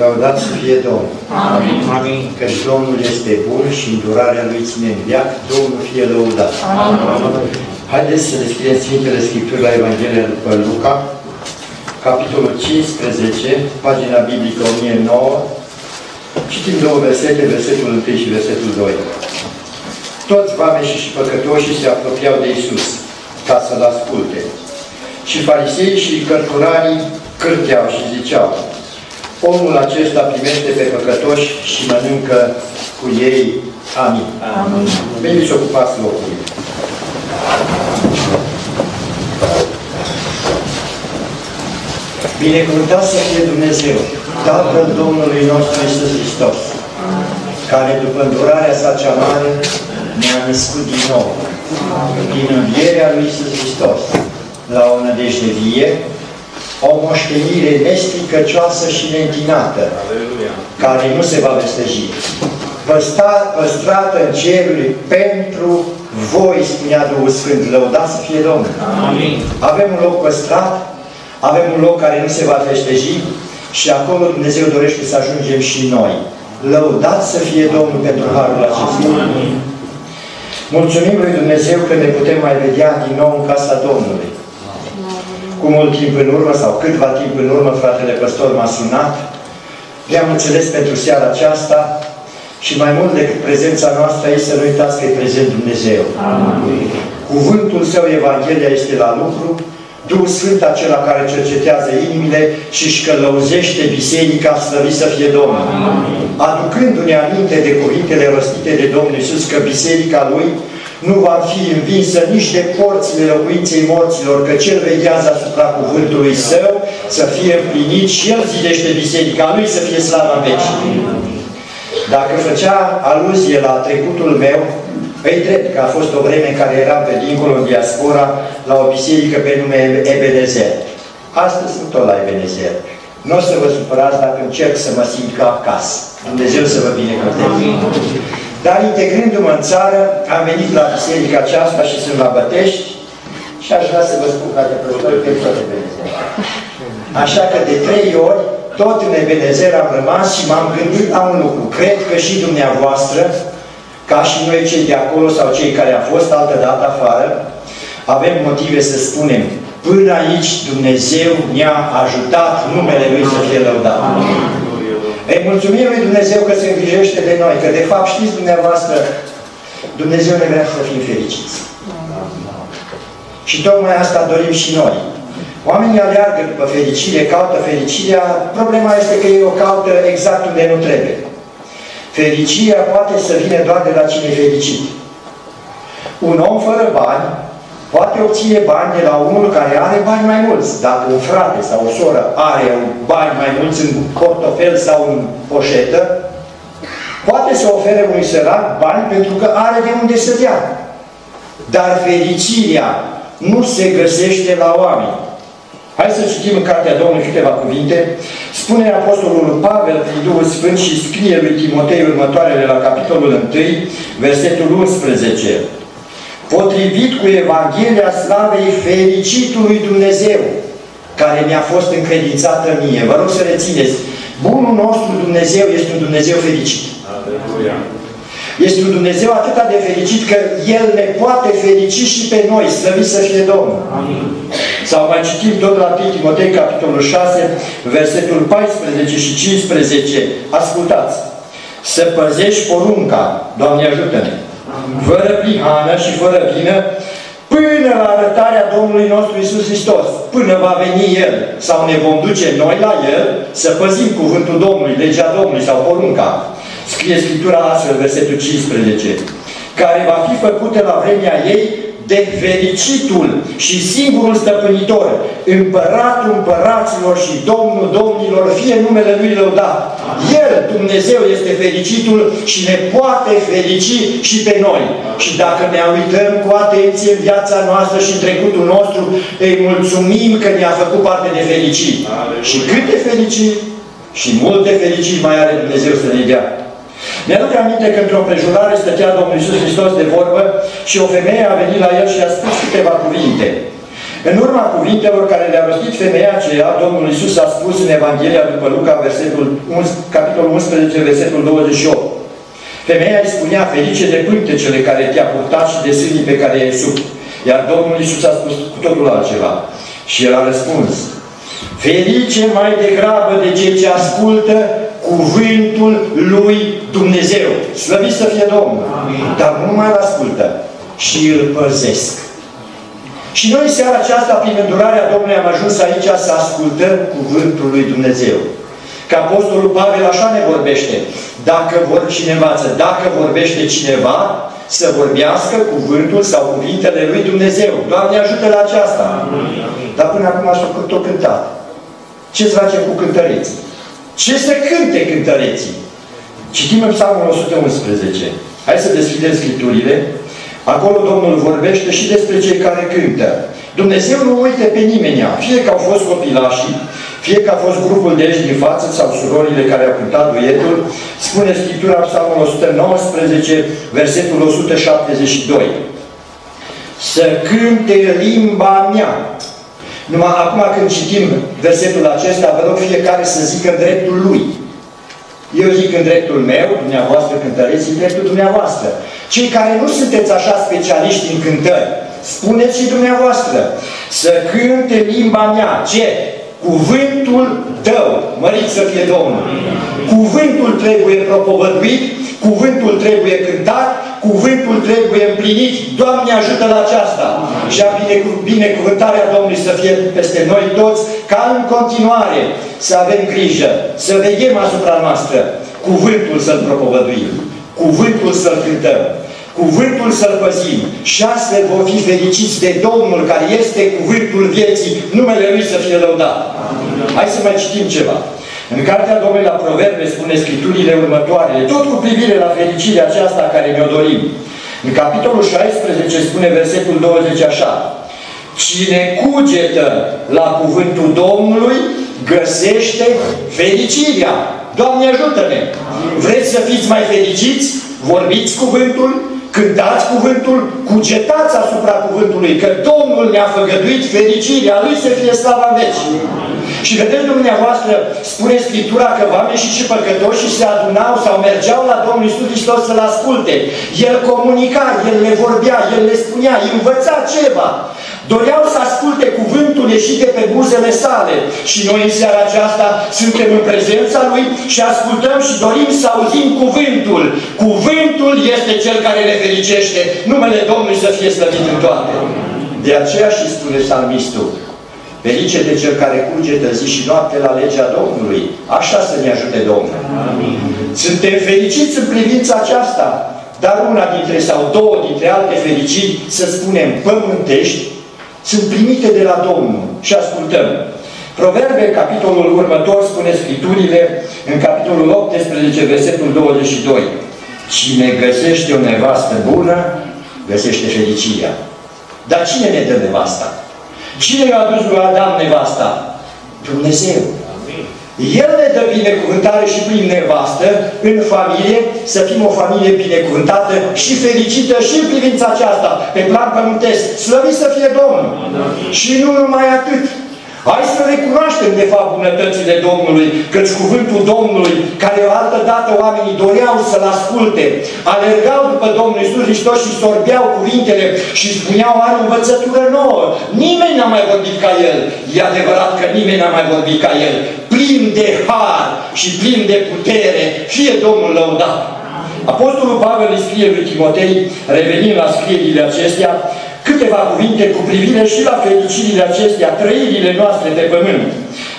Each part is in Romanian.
Lăudat să fie Domnul. Amin. Amin. Căci Domnul este bun și îndurarea Lui ține în viac. Domnul fie lăudat. Amin. Haideți să deschidem Sfintele Scripturi la Evanghelia după Luca, capitolul 15, pagina biblică 1009. Citim două versete, versetul 1 și versetul 2. Toți vameșii și păcătoșii se apropiau de Isus ca să-L asculte. Și fariseii și cărturarii cârteau și ziceau, omul acesta primește pe păcătoși și mănâncă cu ei. Amin. Amin. Veniți să ocupați locurile. Binecuvântat să fie Dumnezeu, Tatăl Domnului nostru Iisus Hristos, care după îndurarea sa cea mare ne-a născut din nou, din învierea lui Iisus Hristos, la o nădejde vie, o moștenire nestricăcioasă și neîntinată, care nu se va vesteji, păstra, păstrată în ceruri pentru voi, spunea Duhul Sfânt, lăudați să fie Domnul. Amin. Avem un loc păstrat, avem un loc care nu se va veșteji și acolo Dumnezeu dorește să ajungem și noi. Lăudați să fie Domnul pentru harul acesta. Amin. Mulțumim lui Dumnezeu că ne putem mai vedea din nou în casa Domnului. Cu mult timp în urmă sau câtva timp în urmă, fratele păstor m-a sunat. Le-am înțeles pentru seara aceasta și mai mult decât prezența noastră aici să nu uitați că e prezent Dumnezeu. Amin. Cuvântul Său, Evanghelia, este la lucru, Duhul Sfânt acela care cercetează inimile și își călăuzește biserica, slăvit să fie Domnul. Aducându-ne aminte de cuvintele rostite de Domnul Iisus că biserica Lui nu va fi învinsă nici de porțile locuinței morților, că Cel veghează asupra cuvântului Său să fie împlinit și El zidește biserica Lui să fie slava în veci. Dacă făcea aluzie la trecutul meu, îi drept că a fost o vreme în care eram pe dincolo în diaspora la o biserică pe nume Ebenezer. Astăzi sunt tot la Ebenezer. Nu o să vă supărați dacă încerc să mă simt ca acasă. Dumnezeu să vă binecuvânteze. Dar integrându-mă în țară, am venit la biserica aceasta și sunt la Bătești și aș vrea să vă spun ca de păstori că tot Ebenezer. Așa că de trei ori, tot în Ebenezer am rămas și m-am gândit la un lucru. Cred că și dumneavoastră, ca și noi cei de acolo sau cei care au fost altă dată afară, avem motive să spunem, până aici Dumnezeu ne-a ajutat numele Lui să fie lăudat. Îi mulțumim lui Dumnezeu că se îngrijește de noi, că de fapt știți dumneavoastră, Dumnezeu ne vrea să fim fericiți. Și tocmai asta dorim și noi. Oamenii aleargă după fericire, caută fericirea, problema este că ei o caută exact unde nu trebuie. Fericirea poate să vină doar de la cine e fericit. Un om fără bani poate obține bani de la unul care are bani mai mulți. Dacă un frate sau o soră are bani mai mulți în portofel sau în poșetă, poate să ofere unui sărac bani pentru că are de unde să dea. Dar fericirea nu se găsește la oameni. Hai să citim în Cartea Domnului câteva cuvinte. Spune Apostolul Pavel prin Duhul Sfânt și scrie lui Timotei următoarele la capitolul 1, versetul 11. Potrivit cu Evanghelia slavei fericitului Dumnezeu, care mi-a fost încredințată mie. Vă rog să rețineți. Bunul nostru Dumnezeu este un Dumnezeu fericit. Aleluia. Este un Dumnezeu atât de fericit că El ne poate ferici și pe noi, slăvit să fie Domnul. Amin. Sau mai citim tot la 1 Timotei, capitolul 6, versetul 14 și 15. Ascultați! Să păzești porunca, Doamne ajută-ne, fără prihană și fără vină, până la arătarea Domnului nostru Isus Hristos, până va veni El, sau ne vom duce noi la El, să păzim cuvântul Domnului, legea Domnului sau porunca. Scrie Scriptura astfel, versetul 15, care va fi făcută la vremea ei de fericitul și singurul stăpânitor, împăratul împăraților și domnul domnilor, fie numele Lui lăudat. El, Dumnezeu, este fericitul și ne poate ferici și pe noi. Și dacă ne uităm cu atenție în viața noastră și în trecutul nostru, îi mulțumim că ne-a făcut parte de fericiri. Și cât de fericiri și multe fericiri mai are Dumnezeu să ne dea. Mi-aduc aminte că într-o prejurare stătea Domnul Iisus Hristos de vorbă și o femeie a venit la el și a spus câteva cuvinte. În urma cuvintelor care le-a rostit femeia aceea, Domnul Iisus a spus în Evanghelia după Luca, versetul 11, capitolul 11, versetul 28. Femeia îi spunea, ferice de pântecele care te-a purtat și de sânii pe care i-ai sub. Iar Domnul Iisus a spus cu totul altceva. Și el a răspuns, ferice mai degrabă de cei ce ascultă cuvântul lui Dumnezeu. Slăvit să fie Domnul! Amin. Dar nu mai îl ascultă și îl păzesc. Și noi seara aceasta, prin îndurarea Domnului, am ajuns aici să ascultăm cuvântul lui Dumnezeu. Că Apostolul Pavel așa ne vorbește. Dacă vor cineva, dacă vorbește cineva, să vorbească cuvântul sau cuvintele lui Dumnezeu. Doamne ajută la aceasta. Dar până acum aș făcut o cântat. Ce să facem cu cântăreții? Ce să cânte cântăreții? Citim în Psalmul 111. Hai să deschidem Scripturile. Acolo Domnul vorbește și despre cei care cântă. Dumnezeu nu uite pe nimeni, fie că au fost copilașii, fie că a fost grupul de aici din față sau surorile care au cântat duetul, spune Scriptura Psalmul 119, versetul 172. Să cânte limba mea. Numai acum când citim versetul acesta, vă rog fiecare să zică în dreptul lui. Eu zic în dreptul meu, dumneavoastră cântăreți, în dreptul dumneavoastră. Cei care nu sunteți așa specialiști în cântări, spuneți și dumneavoastră, să cânte limba mea. Ce? Cuvântul tău, mărit să fie Domnul. Cuvântul trebuie propovăduit, cuvântul trebuie cântat, cuvântul trebuie împlinit. Doamne ajută la aceasta. Și a binecuvântarea Domnului să fie peste noi toți, ca în continuare să avem grijă, să veghem asupra noastră, cuvântul să-L propovăduim, cuvântul să-L cântăm, cuvântul să-L păzim și astfel vom fi fericiți de Domnul care este cuvântul vieții, numele Lui să fie lăudat. Hai să mai citim ceva. În Cartea Domnului la Proverbe spune Scripturile următoarele, tot cu privire la fericirea aceasta care ne-o dorim. În capitolul 16 spune versetul 20 așa. Cine cugetă la cuvântul Domnului, găsește fericirea. Doamne ajută-ne! Vreți să fiți mai fericiți? Vorbiți cuvântul, Cântați cuvântul, cugetați asupra cuvântului, că Domnul ne-a făgăduit fericirea Lui să fie slava în veci. Și vedeți dumneavoastră, spune Scriptura că oameni și și păcătoși se adunau sau mergeau la Domnul Iisus Hristos să-L asculte. El comunica, El le vorbea, El le spunea, îi învăța ceva. Doreau să asculte cuvântul ieșit de pe buzele sale. Și noi în seara aceasta suntem în prezența Lui și ascultăm și dorim să auzim cuvântul. Cuvântul este Cel care ne fericește. Numele Domnului să fie slăvit în toate. De aceea și spune salmistul, Ferice de cel care cugetă zi și noapte la legea Domnului. Așa să ne ajute Domnul. Amin. Suntem fericiți în privința aceasta. Dar una dintre sau două dintre alte fericiri, să spunem pământești, sunt primite de la Domnul și ascultăm. Proverbe, capitolul următor, spune Scripturile, în capitolul 18, versetul 22. Cine găsește o nevastă bună, găsește fericirea. Dar cine ne dă nevasta? Cine i-a adus lui Adam nevasta? Dumnezeu. El ne dă binecuvântare și prin nevastă, în familie, să fim o familie binecuvântată și fericită și în privința aceasta, pe plan pământesc. Slăvit să fie Domnul! Amin. Și nu numai atât. Hai să recunoaștem, de fapt, bunătățile Domnului, căci cuvântul Domnului, care o altă dată oamenii doreau să-L asculte, alergau după Domnul Iisus Hristos și sorbeau cuvintele și spuneau, are învățătură nouă. Nimeni n-a mai vorbit ca El. E adevărat că nimeni n-a mai vorbit ca El. Plin de har și plin de putere, fie Domnul lăudat. Apostolul Pavel îi scrie lui Timotei, revenind la scrierile acestea, câteva cuvinte cu privire și la fericirile acestea, trăirile noastre pe pământ.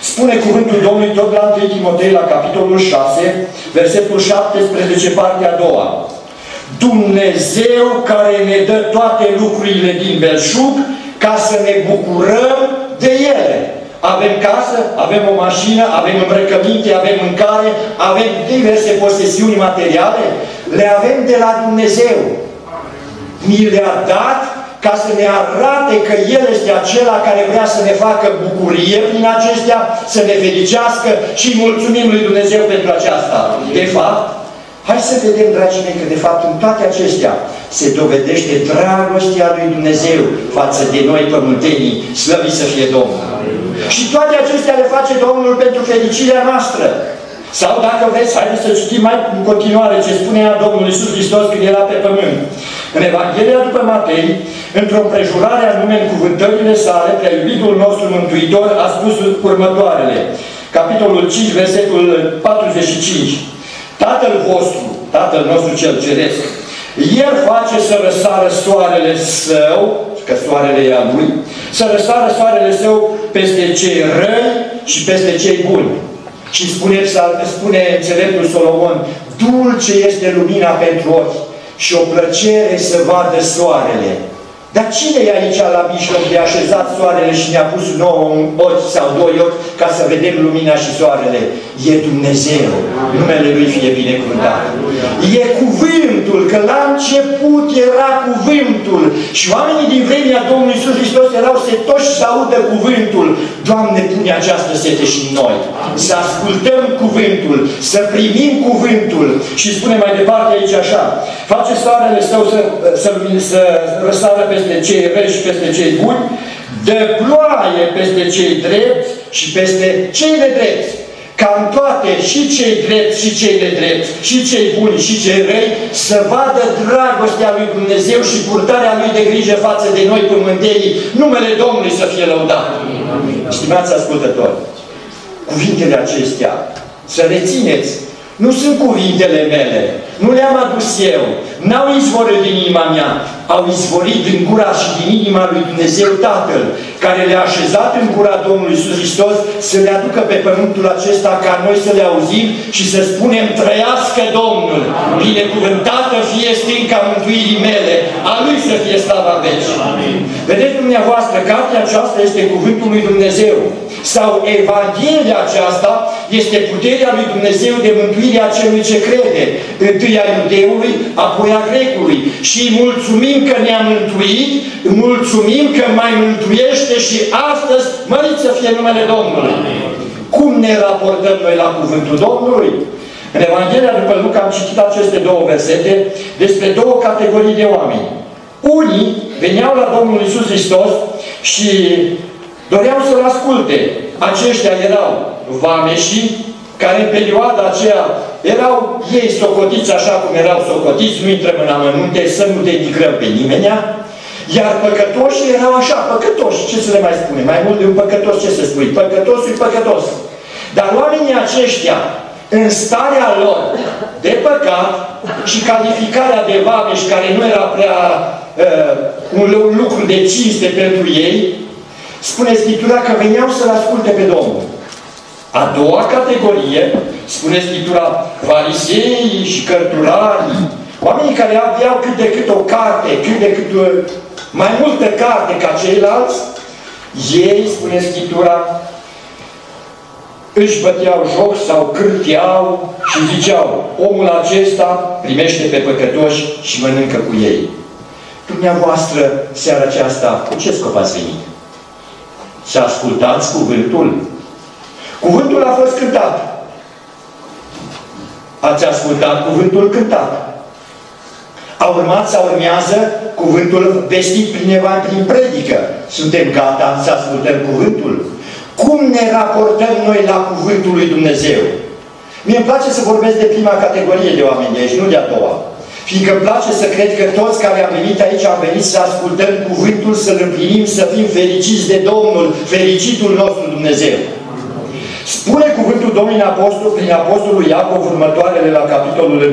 Spune cuvântul Domnului tot la 1 Timotei, la capitolul 6, versetul 17, partea a doua. Dumnezeu care ne dă toate lucrurile din belșug ca să ne bucurăm de ele. Avem casă, avem o mașină, avem îmbrăcăminte, avem mâncare, avem diverse posesiuni materiale, le avem de la Dumnezeu. Mi le-a dat ca să ne arate că El este acela care vrea să ne facă bucurie prin acestea, să ne fericească și mulțumim lui Dumnezeu pentru aceasta. De fapt, Hai să vedem, dragii mei, că de fapt în toate acestea se dovedește dragostea lui Dumnezeu față de noi pământenii, slăvit să fie Domnul. Aleluia. Și toate acestea le face Domnul pentru fericirea noastră. Sau dacă vreți, haideți să citim mai în continuare ce spunea Domnul Iisus Hristos când era pe pământ. În Evanghelia după Matei, într-o împrejurare anume în cuvântările sale, prea iubitul nostru Mântuitor a spus următoarele. Capitolul 5, versetul 45. Tatăl vostru, Tatăl nostru cel ceresc, El face să răsară soarele său, că soarele e a Lui, să răsară soarele său peste cei răi și peste cei buni. Și spune, spune înțeleptul Solomon, dulce este lumina pentru ochi și o plăcere să vadă soarele. Dar cine e aici la mijloc de așezat soarele și ne-a pus nouă un ochi sau doi ochi ca să vedem lumina și soarele? E Dumnezeu. Numele Lui fie binecuvântat. E cuvântul, că la început era cuvântul. Și oamenii din vremea Domnului Iisus Hristos erau setoși să audă cuvântul. Doamne, pune această sete și în noi. Să ascultăm cuvântul, să primim cuvântul. Și spune mai departe aici așa. Face soarele său să, să, să răsară pe peste cei răi și peste cei buni, dă ploaie peste cei drepți și peste cei nedrepți. Ca în toate, și cei drepți, și cei nedrepți, și cei buni, și cei răi, să vadă dragostea lui Dumnezeu și purtarea lui de grijă față de noi pământenii, numele Domnului să fie lăudat. Stimați ascultători, cuvintele acestea, să rețineți, nu sunt cuvintele mele, nu le-am adus eu, n-au izvorât din inima mea, au izvorit din gura și din inima lui Dumnezeu Tatăl, care le-a așezat în gura Domnului Iisus Hristos să le aducă pe pământul acesta ca noi să le auzim și să spunem trăiască Domnul, binecuvântată fie stânca mântuirii mele, a Lui să fie slava veci. Vedeți dumneavoastră, cartea aceasta este cuvântul lui Dumnezeu sau Evanghelia aceasta este puterea lui Dumnezeu de mântuire a celui ce crede, întâi a iudeului, apoi a grecului. Și mulțumim că ne-a mântuit, mulțumim că mai mântuiește și astăzi, măriți să fie numele Domnului. Cum ne raportăm noi la cuvântul Domnului? În Evanghelia după Luca am citit aceste două versete despre două categorii de oameni. Unii veneau la Domnul Isus Hristos și doreau să-L asculte. Aceștia erau vameșii, care în perioada aceea erau ei socotiți așa cum erau socotiți, nu intrăm în amănunte, să nu denigrăm pe nimeni, iar păcătoșii erau așa, păcătoși, ce să le mai spune? Mai mult de un păcătos, ce să spui? Păcătosul e păcătos. Dar oamenii aceștia, în starea lor de păcat și calificarea de vameși, care nu era prea uh, un lucru de cinste pentru ei, spune Scriptura că veneau să-L asculte pe Domnul. A doua categorie, spune Scriptura, farisei și cărturarii, oamenii care aveau cât de cât o carte, cât de cât uh, mai multă carte ca ceilalți, ei, spune Scriptura, își băteau joc sau cârteau și ziceau, omul acesta primește pe păcătoși și mănâncă cu ei. Dumneavoastră, seara aceasta, cu ce scop ați venit? Să ascultați cuvântul Cuvântul a fost cântat. Ați ascultat cuvântul cântat. A urmat sau urmează cuvântul vestit prin Evan, prin predică. Suntem gata să ascultăm cuvântul? Cum ne raportăm noi la cuvântul lui Dumnezeu? Mie îmi place să vorbesc de prima categorie de oameni de aici, nu de a doua. Fiindcă îmi place să cred că toți care am venit aici am venit să ascultăm cuvântul, să-L împlinim, să fim fericiți de Domnul, fericitul nostru Dumnezeu. Spune cuvântul Domnului Apostol, prin Apostolul Iacov următoarele la capitolul 1.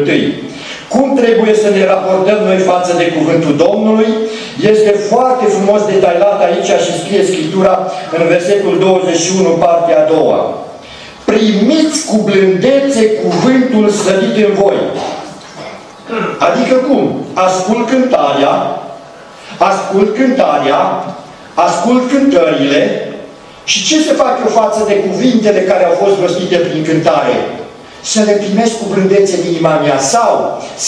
Cum trebuie să ne raportăm noi față de cuvântul Domnului? Este foarte frumos detailat aici și scrie Scriptura în versetul 21, partea a doua. Primiți cu blândețe cuvântul sădit în voi. Adică cum? Ascult cântarea, ascult cântarea, ascult cântările, și ce se fac eu față de cuvintele care au fost rostite prin cântare? Să le primesc cu blândețe în inima mea sau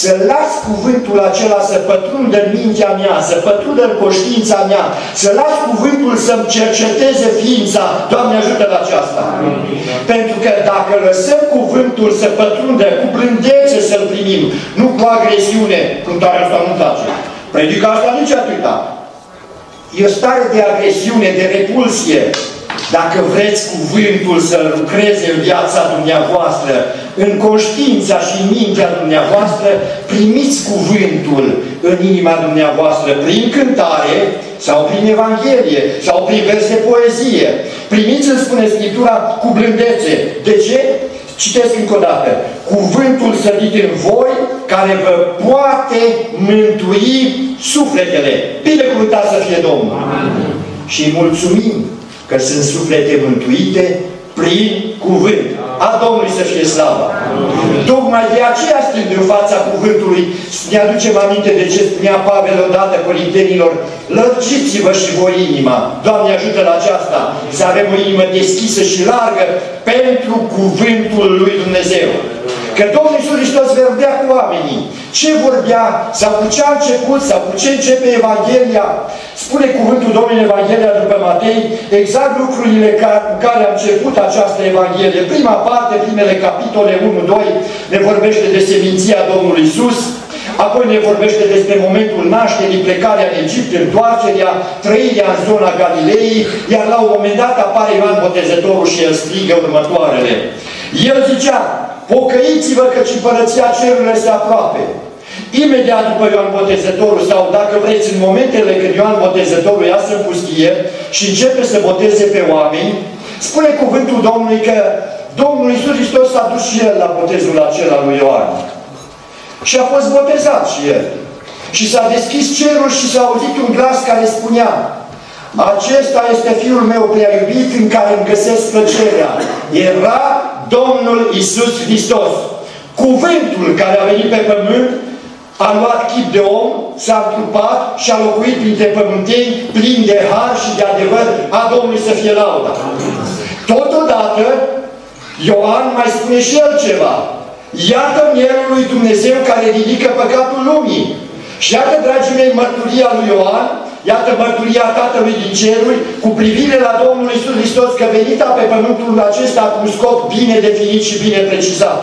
să las cuvântul acela să pătrundă în mintea mea, să pătrundă în conștiința mea, să las cuvântul să-mi cerceteze ființa. Doamne ajută la aceasta! Pentru că dacă lăsăm cuvântul să pătrundă cu blândețe să-l primim, nu cu agresiune, cum tare asta nu place. Predica asta nici atâta. E o stare de agresiune, de repulsie, dacă vreți cuvântul să lucreze în viața dumneavoastră, în conștiința și în mintea dumneavoastră, primiți cuvântul în inima dumneavoastră prin cântare sau prin Evanghelie sau prin vers de poezie. Primiți, îmi spune Scriptura, cu blândețe. De ce? Citesc încă o dată. Cuvântul sădit în voi, care vă poate mântui sufletele. Binecuvântat să fie Domnul! Amin. Și mulțumim că sunt suflete mântuite prin cuvânt. A Domnului să fie slavă. Tocmai de aceea stând în fața cuvântului, ne aducem aminte de ce spunea Pavel odată Corintenilor, lărgiți-vă și voi inima. Doamne ajută la aceasta, să avem o inimă deschisă și largă pentru cuvântul lui Dumnezeu. Că Domnul Iisus Hristos vorbea cu oamenii. Ce vorbea? Sau cu ce a început? Sau cu ce începe Evanghelia? Spune cuvântul Domnului Evanghelia după Matei, exact lucrurile cu care a început această Evanghelie. Prima parte, primele capitole 1-2, ne vorbește de seminția Domnului Iisus, apoi ne vorbește despre momentul nașterii, plecarea în Egipt, întoarcerea, trăirea în zona Galilei, iar la un moment dat apare Ioan Botezătorul și el strigă următoarele. El zicea, Pocăiți-vă căci împărăția cerurile se aproape. Imediat după Ioan Botezătorul, sau dacă vreți, în momentele când Ioan Botezătorul iasă în pustie și începe să boteze pe oameni, spune cuvântul Domnului că Domnul Iisus Hristos s-a dus și El la botezul acela lui Ioan. Și a fost botezat și El. Și s-a deschis cerul și s-a auzit un glas care spunea Acesta este Fiul meu prea iubit în care îmi găsesc plăcerea. Era Domnul Isus Hristos. Cuvântul care a venit pe pământ a luat chip de om, s-a întrupat și a locuit printre pământeni plini de har și de adevăr a Domnului să fie lauda. Totodată, Ioan mai spune și el ceva. Iată mielul lui Dumnezeu care ridică păcatul lumii. Și iată, dragii mei, mărturia lui Ioan, Iată mărturia Tatălui din ceruri cu privire la Domnul Iisus Hristos că venita pe pământul acesta cu un scop bine definit și bine precizat.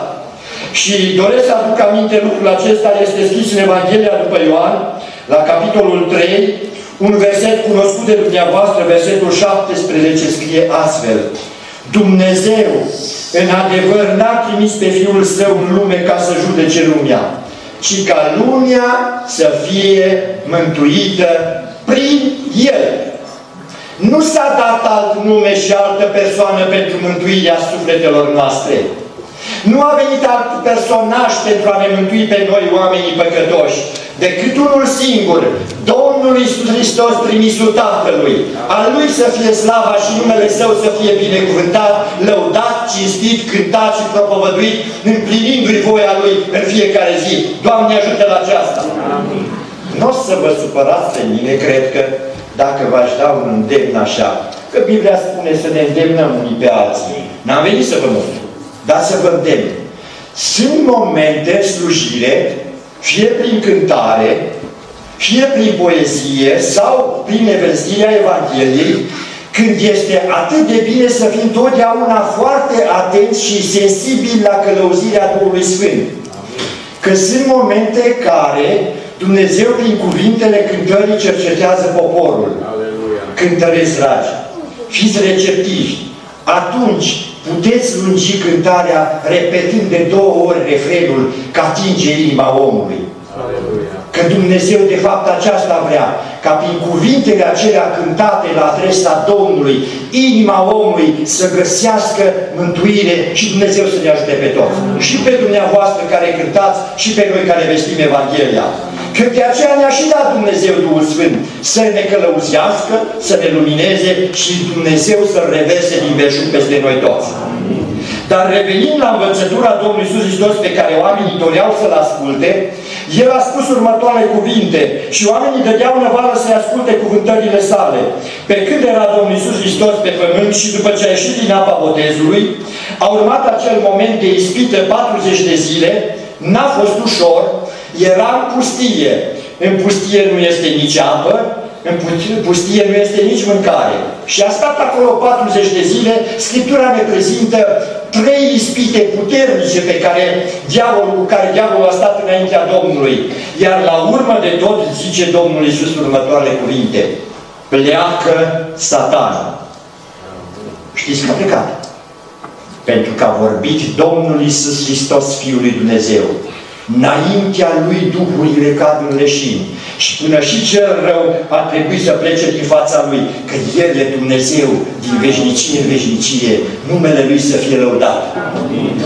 Și doresc să aduc aminte lucrul acesta, este scris în Evanghelia după Ioan, la capitolul 3, un verset cunoscut de dumneavoastră, versetul 17, scrie astfel. Dumnezeu, în adevăr, n-a trimis pe Fiul Său în lume ca să judece lumea, ci ca lumea să fie mântuită prin El. Nu s-a dat alt nume și altă persoană pentru mântuirea sufletelor noastre. Nu a venit alt personaj pentru a ne mântui pe noi, oamenii păcătoși, decât unul singur, Domnul Iisus Hristos, trimisul Tatălui. Al Lui să fie slava și numele Său să fie binecuvântat, lăudat, cinstit, cântat și propovăduit, împlinindu-i voia Lui în fiecare zi. Doamne ajută la aceasta! Amin. Nu o să vă supărați pe mine, cred că, dacă v-aș da un îndemn așa, că Biblia spune să ne îndemnăm unii pe alții. N-am venit să vă mult, dar să vă îndemn. Sunt momente slujire, fie prin cântare, fie prin poezie sau prin evestirea Evangheliei, când este atât de bine să fim totdeauna foarte atenți și sensibili la călăuzirea Duhului Sfânt. Că sunt momente care Dumnezeu, prin cuvintele cântării, cercetează poporul. Aleluia. Cântăreți, dragi. Fiți receptivi. Atunci puteți lungi cântarea repetând de două ori refrenul că atinge inima omului. Aleluia. Că Dumnezeu, de fapt, aceasta vrea, ca prin cuvintele acelea cântate la adresa Domnului, inima omului să găsească mântuire și Dumnezeu să ne ajute pe toți. Și pe dumneavoastră care cântați și pe noi care vestim Evanghelia. Că de aceea ne-a și dat Dumnezeu Duhul Sfânt să ne călăuzească, să ne lumineze și Dumnezeu să-L reverse din belșug peste noi toți. Dar revenind la învățătura Domnului Iisus Hristos pe care oamenii doreau să-L asculte, El a spus următoarele cuvinte și oamenii dădeau năvală să-i asculte cuvântările sale. Pe când era Domnul Iisus Hristos pe pământ și după ce a ieșit din apa botezului, A urmat acel moment de ispită 40 de zile, n-a fost ușor, era în pustie. În pustie nu este nici apă, în pustie nu este nici mâncare. Și a stat acolo 40 de zile, Scriptura ne prezintă trei ispite puternice pe care diavolul, cu care diavolul a stat înaintea Domnului. Iar la urmă de tot zice Domnul Iisus următoarele cuvinte. Pleacă satana. Știți că a plecat. Pentru că a vorbit Domnul Iisus Hristos, Fiul lui Dumnezeu. Înaintea lui duhurile cad în leșini. Și până și cel rău a trebuit să plece din fața lui, că El e Dumnezeu din veșnicie în veșnicie, numele Lui să fie lăudat.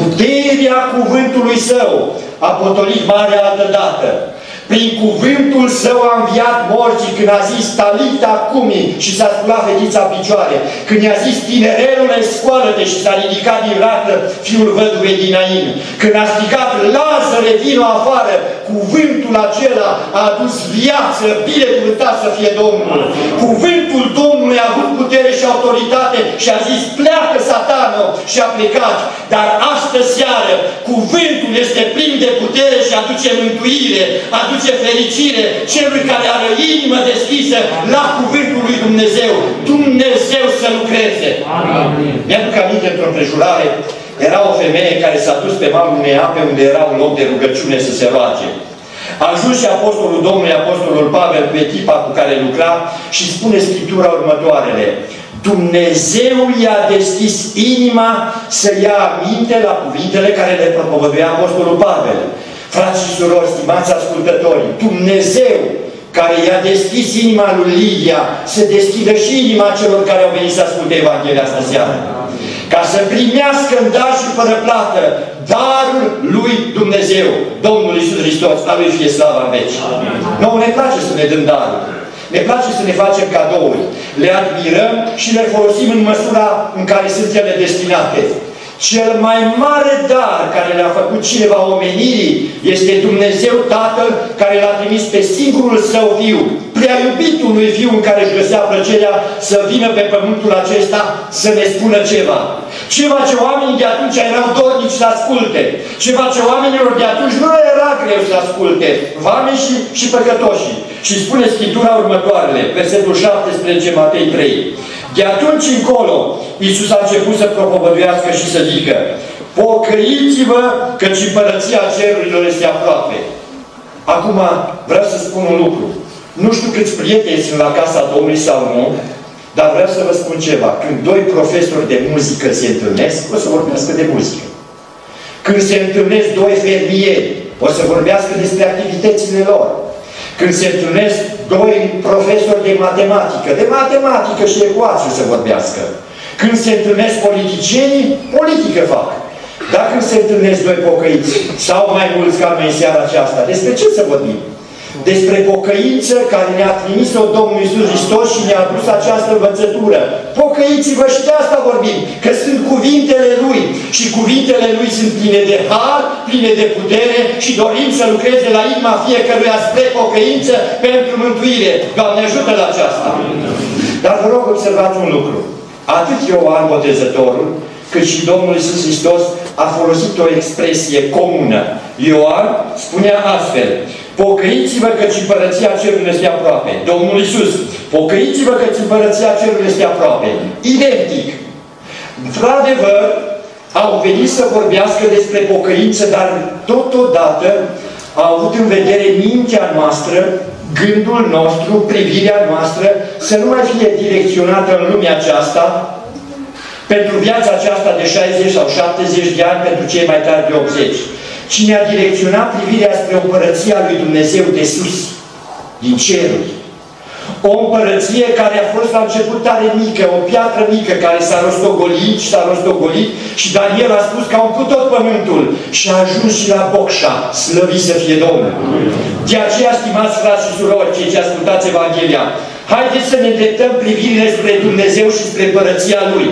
Puterea cuvântului Său a potolit marea altă dată. Prin cuvântul său a înviat morții când a zis Talita cumi și s-a sculat fetița picioare. Când i-a zis tinerelule scoală-te și s-a ridicat din rată fiul văduvei din Ain. Când a strigat Lazare vino afară, cuvântul acela a adus viață, binecuvântat să fie Domnul. Cuvântul Domnului a avut putere și autoritate și a zis pleacă satană și a plecat. Dar astă seară cuvântul este plin de putere și aduce mântuire, aduce aduce fericire celui care are inimă deschisă la Cuvântul lui Dumnezeu. Dumnezeu să lucreze. Mi-aduc aminte într-o împrejurare, era o femeie care s-a dus pe malul unei ape unde era un loc de rugăciune să se roage. A ajuns și Apostolul Domnului, Apostolul Pavel, cu echipa cu care lucra și spune Scriptura următoarele. Dumnezeu i-a deschis inima să ia aminte la cuvintele care le propovăduia Apostolul Pavel. Frați și surori, stimați ascultători, Dumnezeu care i-a deschis inima lui Lidia, să deschidă și inima celor care au venit să asculte Evanghelia asta seară. Ca să primească în dar și fără plată darul lui Dumnezeu, Domnul Iisus Hristos, a lui fie slava în veci. Noi ne place să ne dăm darul. Ne place să ne facem cadouri. Le admirăm și le folosim în măsura în care sunt ele destinate. Cel mai mare dar care le-a făcut cineva omenirii este Dumnezeu Tatăl care l-a trimis pe singurul Său Fiu, prea iubitul lui Fiu în care își găsea plăcerea să vină pe pământul acesta să ne spună ceva. Ceva ce oamenii de atunci erau dornici să asculte. Ceva ce oamenilor de atunci nu era greu să asculte. Vameni și, și păcătoșii. Și spune Scriptura următoarele, versetul 17, Matei 3. De atunci încolo, Iisus a început să propovăduiască și să zică Pocăiți-vă căci împărăția cerurilor este aproape. Acum vreau să spun un lucru. Nu știu câți prieteni sunt la casa Domnului sau nu, dar vreau să vă spun ceva. Când doi profesori de muzică se întâlnesc, o să vorbească de muzică. Când se întâlnesc doi fermieri, o să vorbească despre activitățile lor. Când se întâlnesc doi profesori de matematică, de matematică și ecuații să vorbească. Când se întâlnesc politicienii, politică fac. Dar când se întâlnesc doi pocăiți, sau mai mulți ca noi în seara aceasta, despre ce să vorbim? Despre pocăință care ne-a trimis-o Domnul Iisus Hristos și ne-a adus această învățătură. Pocăiți-vă și de asta vorbim, că sunt cuvintele Lui și cuvintele Lui sunt pline de har, pline de putere și dorim să lucreze la inima fiecăruia spre pocăință pentru mântuire. Doamne ajută la aceasta! Dar vă rog observați un lucru. Atât Ioan Botezătorul, cât și Domnul Iisus Hristos a folosit o expresie comună. Ioan spunea astfel, Pocăiți-vă căci împărăția cerului este aproape. Domnul Iisus, pocăiți-vă căci împărăția cerului este aproape. Identic. Într-adevăr, au venit să vorbească despre pocăință, dar totodată au avut în vedere mintea noastră, gândul nostru, privirea noastră, să nu mai fie direcționată în lumea aceasta, pentru viața aceasta de 60 sau 70 de ani, pentru cei mai tari de 80 Cine a direcționat privirea spre împărăția lui Dumnezeu de sus, din ceruri. O împărăție care a fost la început tare mică, o piatră mică care s-a rostogolit și s-a rostogolit și Daniel a spus că a umplut tot pământul și a ajuns și la Bocșa, slăvit să fie Domnul. De aceea, stimați frați și surori, cei ce ascultați Evanghelia, haideți să ne îndreptăm privirile spre Dumnezeu și spre împărăția Lui.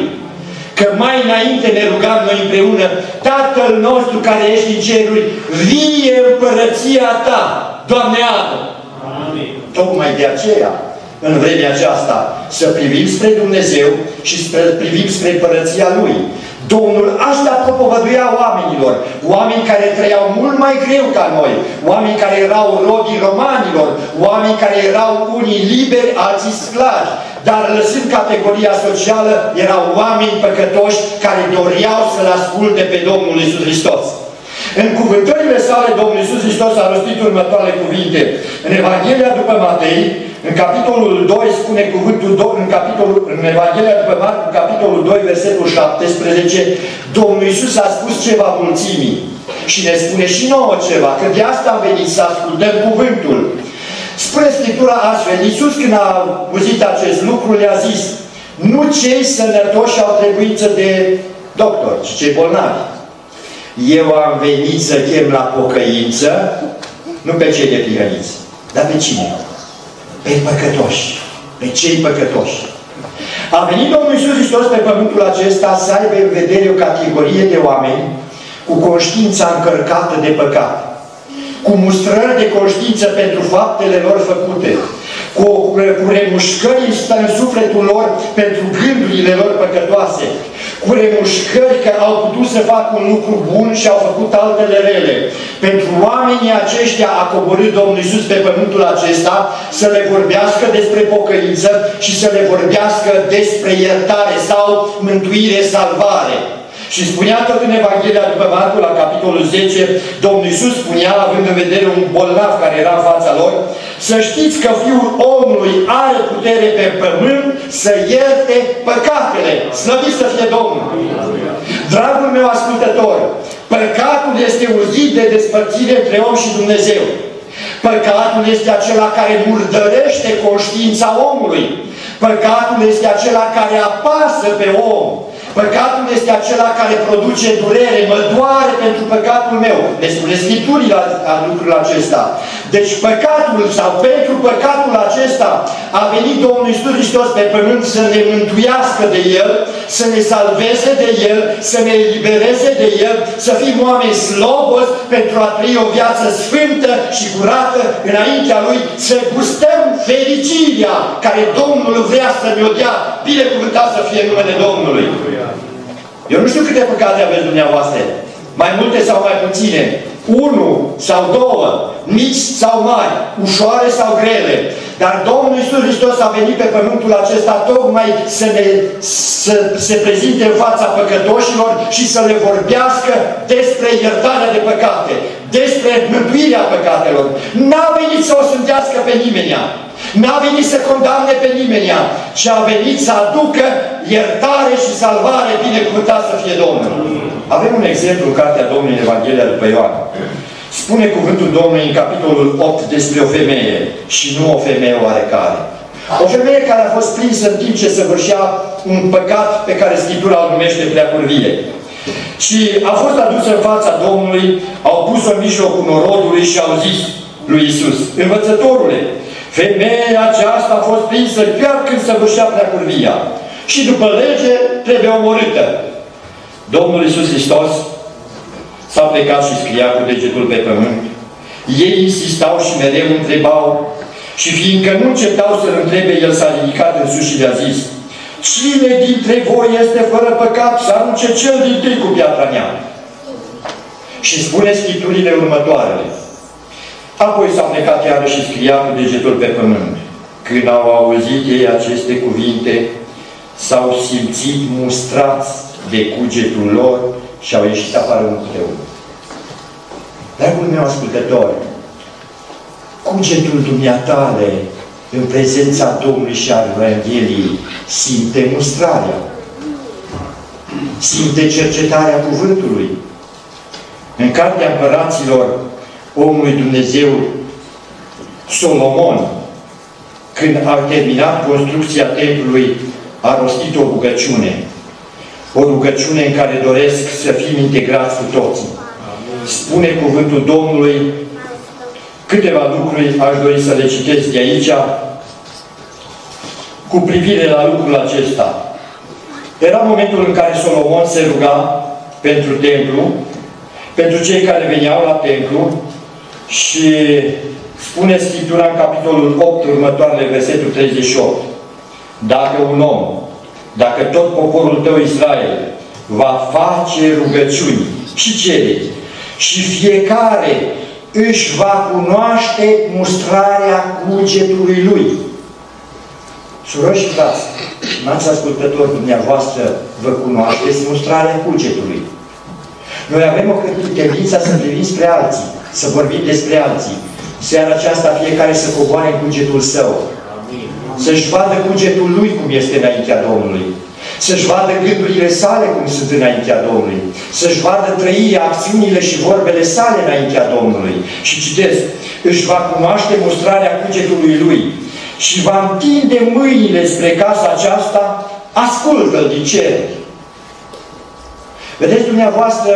Că mai înainte ne rugam noi împreună, Tatăl nostru care ești în ceruri, vie împărăția Ta, Doamne Adă. Tocmai de aceea, în vremea aceasta, să privim spre Dumnezeu și spre, privim spre împărăția Lui. Domnul asta propovăduia oamenilor, oameni care trăiau mult mai greu ca noi, oameni care erau rodii romanilor, oameni care erau unii liberi, alții sclavi, dar lăsând categoria socială, erau oameni păcătoși care doreau să-L asculte pe Domnul Iisus Hristos. În cuvântările sale, Domnul Iisus Hristos a rostit următoarele cuvinte. În Evanghelia după Matei, în capitolul 2 spune cuvântul, în, capitolul, în Evanghelia după Marcu, în capitolul 2, versetul 17, Domnul Iisus a spus ceva mulțimii. Și ne spune și nouă ceva, că de asta am venit să ascultăm cuvântul. Spune Scriptura astfel, Iisus când a auzit acest lucru le-a zis, nu cei sănătoși au trebuință de doctor, ci cei bolnavi. Eu am venit să chem la pocăință, nu pe cei de pihăniți, dar pe cine? Pe păcătoși, pe cei păcătoși. A venit Domnul Iisus Hristos pe pământul acesta să aibă în vedere o categorie de oameni cu conștiința încărcată de păcat, cu mustrări de conștiință pentru faptele lor făcute, cu, cu remușcări în sufletul lor pentru gândurile lor păcătoase, cu remușcări că au putut să facă un lucru bun și au făcut altele rele. Pentru oamenii aceștia a coborât Domnul Iisus pe pământul acesta să le vorbească despre pocăință și să le vorbească despre iertare sau mântuire, salvare. Și spunea tot în Evanghelia după Marcu, la capitolul 10, Domnul Iisus spunea, având în vedere un bolnav care era în fața lor, să știți că Fiul omului are putere pe pământ să ierte păcatele. Slăvit să fie Domnul! Dragul meu ascultător, păcatul este un zid de despărțire între om și Dumnezeu. Păcatul este acela care murdărește conștiința omului. Păcatul este acela care apasă pe om. Păcatul este acela care produce durere, mă doare pentru păcatul meu. Ne spune Scripturii la, la lucrul acesta. Deci păcatul sau pentru păcatul acesta a venit Domnul Iisus Hristos pe pământ să ne mântuiască de El, să ne salveze de El, să ne elibereze de El, să fim oameni slobos pentru a trăi o viață sfântă și curată înaintea Lui, să gustăm fericirea care Domnul vrea să ne-o dea. Binecuvântat să fie numele Domnului. Eu nu știu câte păcate aveți dumneavoastră. Mai multe sau mai puține. Unu sau două, mici sau mari, ușoare sau grele. Dar Domnul Iisus Hristos a venit pe pământul acesta tocmai să, ne, să se prezinte în fața păcătoșilor și să le vorbească despre iertarea de păcate, despre mântuirea păcatelor. N-a venit să o sântească pe nimeni. N-a venit să condamne pe nimeni, ci a venit să aducă iertare și salvare, binecuvântat să fie Domnul. Avem un exemplu în Cartea Domnului Evanghelia după Ioan. Spune cuvântul Domnului în capitolul 8 despre o femeie și nu o femeie oarecare. O femeie care a fost prinsă în timp ce săvârșea un păcat pe care Scriptura îl numește prea curvie. Și a fost adusă în fața Domnului, au pus-o în mijlocul norodului și au zis lui Isus, Învățătorule, femeia aceasta a fost prinsă chiar când săvârșea prea curvia. Și după lege trebuie omorâtă. Domnul Isus Hristos s-a plecat și scria cu degetul pe pământ. Ei insistau și mereu întrebau și fiindcă nu încetau să-L întrebe, El s-a ridicat în sus și le-a zis Cine dintre voi este fără păcat să arunce cel din tâi cu piatra mea? Și spune Scripturile următoarele. Apoi s-a plecat iarăși și scria cu degetul pe pământ. Când au auzit ei aceste cuvinte, s-au simțit mustrați de cugetul lor și au ieșit afară împreună. Dragul meu ascultător, cugetul dumneatale în prezența Domnului și a Evangheliei simte mustrarea, simte cercetarea cuvântului. În Cartea Împăraților omului Dumnezeu Solomon, când a terminat construcția templului, a rostit o rugăciune. O rugăciune în care doresc să fim integrați cu toții. Spune cuvântul Domnului câteva lucruri aș dori să le citesc de aici cu privire la lucrul acesta. Era momentul în care Solomon se ruga pentru templu, pentru cei care veneau la templu și spune Scriptura în capitolul 8, următoarele, versetul 38. Dacă un om dacă tot poporul tău Israel va face rugăciuni și cere și fiecare își va cunoaște mustrarea cugetului lui. Surori și frați, n-ați ascultători dumneavoastră, vă cunoașteți mustrarea cugetului. Noi avem o tendință să privim spre alții, să vorbim despre alții. Seara aceasta fiecare să coboare în cugetul său. Să-și vadă cugetul lui cum este înaintea Domnului. Să-și vadă gândurile sale cum sunt înaintea Domnului. Să-și vadă trăirea, acțiunile și vorbele sale înaintea Domnului. Și citesc, își va cunoaște mustrarea cugetului lui și va întinde mâinile spre casa aceasta, ascultă-l din cer. Vedeți dumneavoastră,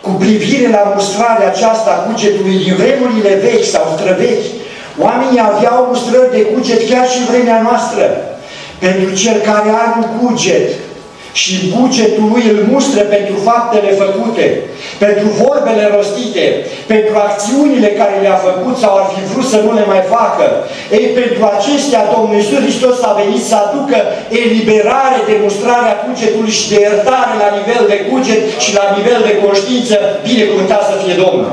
cu privire la mustrarea aceasta a cugetului din vremurile vechi sau străvechi, oamenii aveau mustrări de cuget chiar și în vremea noastră. Pentru cel care are un cuget, și bugetul lui îl mustră pentru faptele făcute, pentru vorbele rostite, pentru acțiunile care le-a făcut sau ar fi vrut să nu le mai facă. Ei, pentru acestea Domnul Iisus Hristos a venit să aducă eliberare, demonstrarea cugetului și de iertare la nivel de cuget și la nivel de conștiință, binecuvântat să fie Domnul.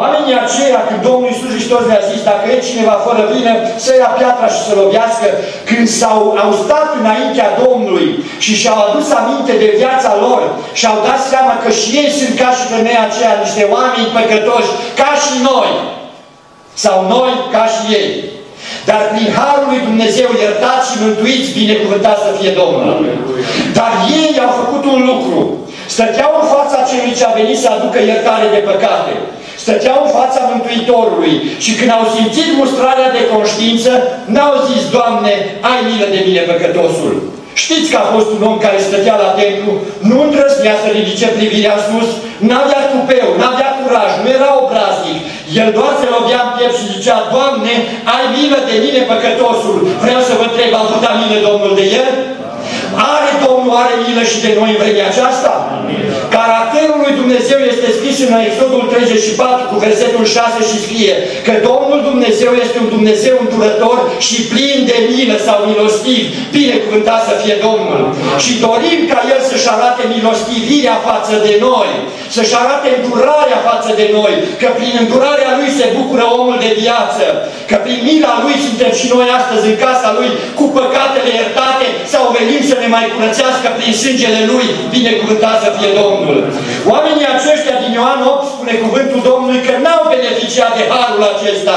Oamenii aceia, când Domnul Iisus Hristos le-a zis, dacă e cineva fără vină, să ia piatra și să lovească, când s-au au stat înaintea Domnului și și-au adus aminte de viața lor și au dat seama că și ei sunt ca și femeia aceea, niște oameni păcătoși, ca și noi. Sau noi ca și ei. Dar prin Harul lui Dumnezeu iertați și mântuiți, binecuvântat să fie Domnul. Dar ei au făcut un lucru. Stăteau în fața celui ce a venit să aducă iertare de păcate. Stăteau în fața Mântuitorului și când au simțit mustrarea de conștiință, n-au zis, Doamne, ai milă de mine păcătosul. Știți că a fost un om care stătea la templu, nu îndrăznea să ridice privirea sus, n-avea tupeu, n-avea curaj, nu era obraznic. El doar se lovea în piept și zicea, Doamne, ai milă de mine păcătosul. Vreau să vă întreb, a putut milă Domnul de el? Are Domnul, are milă și de noi în vremea aceasta? Amin. Caracterul lui Dumnezeu este scris în Exodul 34 cu versetul 6 și scrie că Domnul Dumnezeu este un Dumnezeu îndurător și plin de milă sau milostiv. Binecuvântat să fie Domnul. Și dorim ca El să-și arate milostivirea față de noi, să-și arate îndurarea față de noi, că prin îndurarea Lui se bucură omul de viață, că prin mila Lui suntem și noi astăzi în casa Lui cu păcatele iertate sau venim să ne mai curățească prin sângele Lui. Binecuvântat să fie Domnul. Oamenii aceștia din Ioan 8 spune cuvântul Domnului că n-au beneficiat de harul acesta.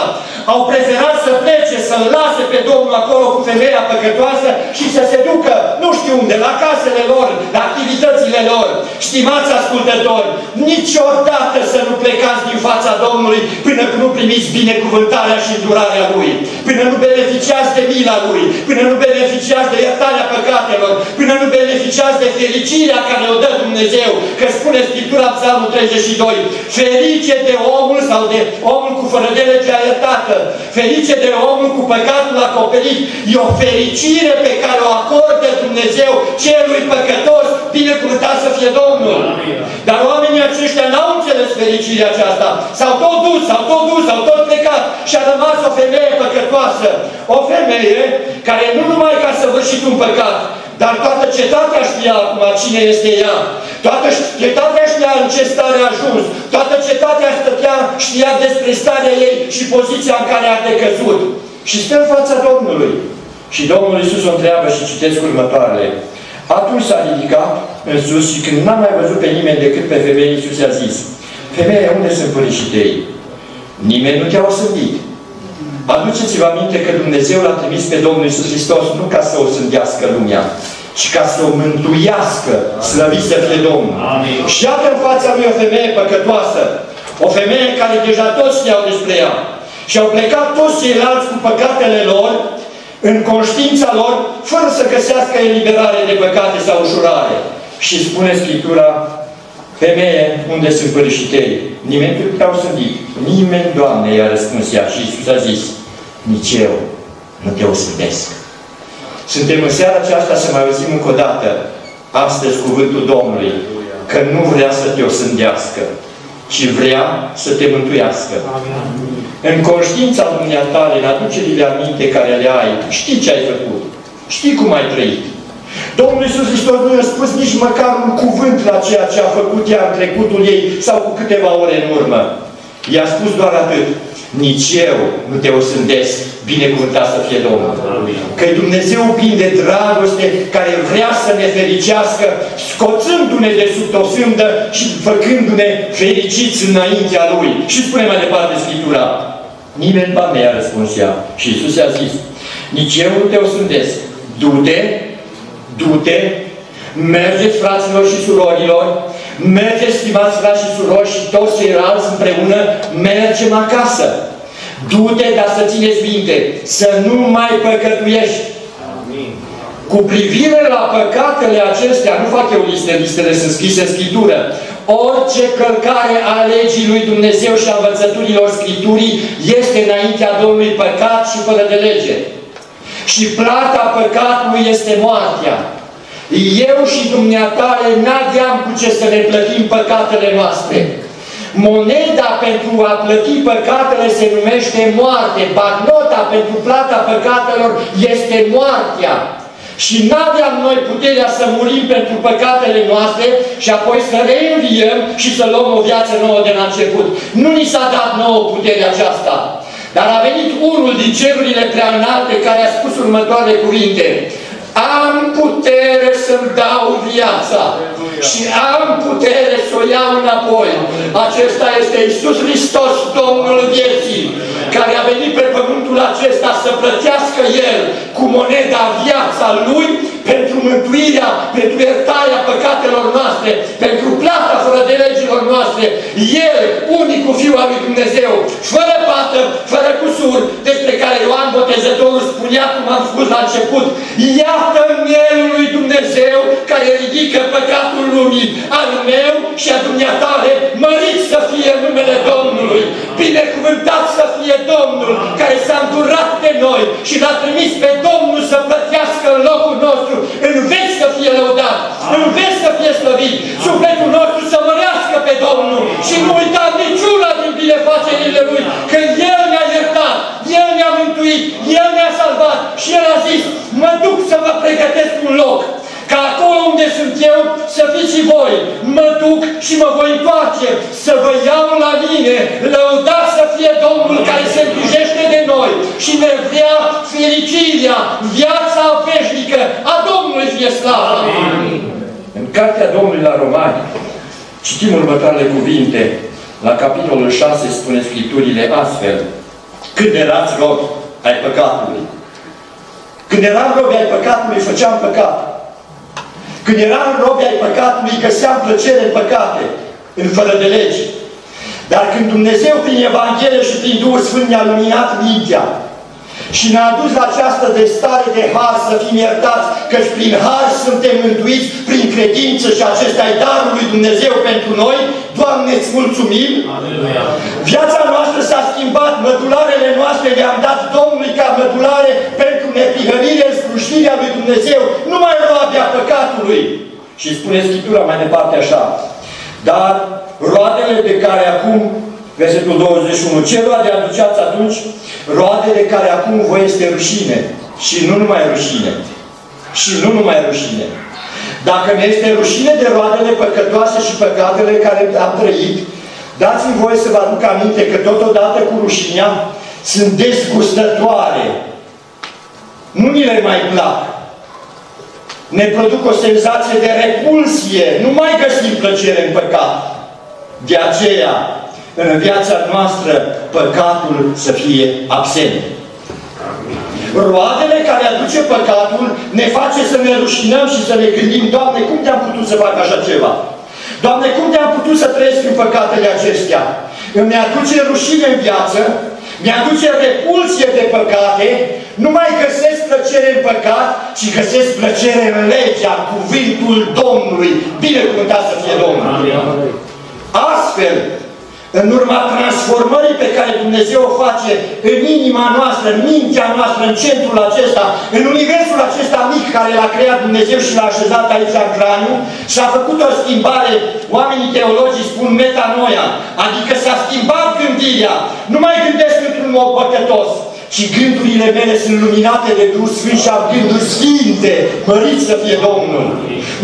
Au preferat să plece, să-L lase pe Domnul acolo cu femeia păcătoasă și să se ducă, nu știu unde, la casele lor, la activitățile lor. Stimați ascultători, niciodată să nu plecați din fața Domnului până nu primiți binecuvântarea și îndurarea Lui. Până nu beneficiați de mila Lui. Până nu beneficiați de iertarea păcatelor. Până nu beneficiați de fericirea care o dă Dumnezeu. Că spune Scriptura Psalmul 32. Ferice de omul sau de omul cu fără de legea iertată. Ferice de omul cu păcatul acoperit. E o fericire pe care o acordă Dumnezeu celui păcătos. Binecuvântat să fie Domnul. Dar oamenii aceștia n-au înțeles fericirea aceasta. S-au tot dus, s-au tot dus, s-au tot plecat și a rămas o femeie păcătoasă. O femeie care nu numai că a săvârșit un păcat, dar toată cetatea știa acum cine este ea. Toată cetatea știa în ce stare a ajuns. Toată cetatea stătea, știa despre starea ei și poziția în care a decăzut. Și stă în fața Domnului. Și Domnul Iisus o întreabă și citesc următoarele. Atunci s-a ridicat în sus și când n-a mai văzut pe nimeni decât pe femeie, Iisus i-a zis, Femeie, unde sunt părinții tăi? Nimeni nu te-a osândit. Aduceți-vă aminte că Dumnezeu l-a trimis pe Domnul Iisus Hristos nu ca să o sândească lumea, ci ca să o mântuiască, slăvit să fie Domnul. Amin. Și iată în fața lui o femeie păcătoasă, o femeie care deja toți știau despre ea. Și au plecat toți ceilalți cu păcatele lor, în conștiința lor, fără să găsească eliberare de păcate sau ușurare. Și spune Scriptura, Femeie, unde sunt părășitei? Nimeni nu te-au sândit. Nimeni, Doamne, i-a răspuns ea. Și Iisus a zis, nici eu nu te osândesc. Suntem în seara aceasta să mai auzim încă o dată astăzi cuvântul Domnului, că nu vrea să te osândească, ci vrea să te mântuiască. Amin. În conștiința dumneatale, în aducerile aminte care le ai, știi ce ai făcut, știi cum ai trăit. Domnul Iisus Hristos nu i-a spus nici măcar un cuvânt la ceea ce a făcut ea în trecutul ei sau cu câteva ore în urmă. I-a spus doar atât. Nici eu nu te osândesc, binecuvântat să fie Domnul. Că e Dumnezeu plin de dragoste, care vrea să ne fericească, scoțându-ne de sub tosândă și făcându-ne fericiți înaintea Lui. Și spune mai departe Scriptura. Nimeni ba mi-a răspuns ea. Și Iisus i-a zis, nici eu nu te osândesc. Du-te, du-te, mergeți fraților și surorilor, mergeți, stimați frați și surori și toți ceilalți împreună, mergem acasă. Du-te, dar să țineți minte, să nu mai păcătuiești. Amin. Cu privire la păcatele acestea, nu fac eu liste, listele sunt scrise în Scriptură. Orice călcare a legii lui Dumnezeu și a învățăturilor Scripturii este înaintea Domnului păcat și fără de lege. Și plata păcatului este moartea. Eu și dumneatale n-aveam cu ce să ne plătim păcatele noastre. Moneda pentru a plăti păcatele se numește moarte. Bagnota pentru plata păcatelor este moartea. Și n-aveam noi puterea să murim pentru păcatele noastre și apoi să reînviem și să luăm o viață nouă de la început. Nu ni s-a dat nouă puterea aceasta. Dar a venit unul din cerurile prea înalte care a spus următoarele cuvinte. Am putere să-mi dau viața și am putere să o iau înapoi. Acesta este Isus Hristos, Domnul vieții, care a venit pe pământul acesta să plătească El cu moneda viața Lui pentru mântuirea, pentru iertarea păcatelor noastre, pentru plata fără de legilor noastre. El, unicul Fiu al lui Dumnezeu, fără pată, fără cusur, despre care Ioan Botezătorul spunea, cum am spus la început, iată mielul lui Dumnezeu care ridică păcatul lumii, al meu și a dumneatale, mărit să fie numele Domnului, binecuvântat să fie Domnul, care s-a îndurat pe noi și l-a trimis pe Domnul să plătească în locul nostru, în veci să fie lăudat, în veci să fie slăvit, sufletul nostru să mărească pe Domnul și nu uita niciuna din binefacerile Lui, că El ne-a iertat, El ne-a mântuit, El ne-a salvat și El a zis, mă duc să vă pregătesc un loc. ca acolo unde sunt eu să fiți și voi. Mă duc și mă voi întoarce să vă iau la mine. Lăudați să fie Domnul care se îngrijește de noi și ne vrea fericirea, viața veșnică a Domnului fie slavă. În Cartea Domnului la Romani citim următoarele cuvinte. La capitolul 6 spune Scripturile astfel. Când erați robi ai păcatului. Când eram robi ai păcatului, făceam păcat. Când eram robi ai păcatului, găseam plăcere în păcate, în fără de legi. Dar când Dumnezeu, prin Evanghelie și prin Duhul Sfânt, ne-a luminat mintea și ne-a adus la această de stare de har să fim iertați, căci prin har suntem mântuiți, prin credință și acesta e darul lui Dumnezeu pentru noi, Doamne, îți mulțumim! Aleluia. Viața noastră s-a schimbat, mădularele noastre le-am dat Domnului ca mădulare pentru neprihănire în slujirea lui Dumnezeu, nu mai roabia păcatului. Și spune Scriptura mai departe așa, dar roadele de care acum Versetul 21. Ce roade aduceați atunci? Roade de care acum vă este rușine. Și nu numai rușine. Și nu numai rușine. Dacă ne este rușine de roadele păcătoase și păcatele care am trăit, dați-mi voie să vă aduc aminte că totodată cu rușinea sunt dezgustătoare. Nu mi le mai plac. Ne produc o senzație de repulsie. Nu mai găsim plăcere în păcat. De aceea, în viața noastră păcatul să fie absent. Roadele care aduce păcatul ne face să ne rușinăm și să ne gândim, Doamne, cum te-am putut să fac așa ceva? Doamne, cum te-am putut să trăiesc în păcatele acestea? Îmi aduce rușine în viață, mi-aduce repulsie de păcate, nu mai găsesc plăcere în păcat, ci găsesc plăcere în legea, cuvântul Domnului. Binecuvântat să fie Domnul! Astfel, în urma transformării pe care Dumnezeu o face în inima noastră, în mintea noastră, în centrul acesta, în universul acesta mic care l-a creat Dumnezeu și l-a așezat aici în craniu și a făcut o schimbare, oamenii teologii spun metanoia, adică s-a schimbat gândirea, nu mai gândesc într-un mod păcătos, ci gândurile mele sunt luminate de Duh Sfânt și am gânduri sfinte, măriți să fie Domnul.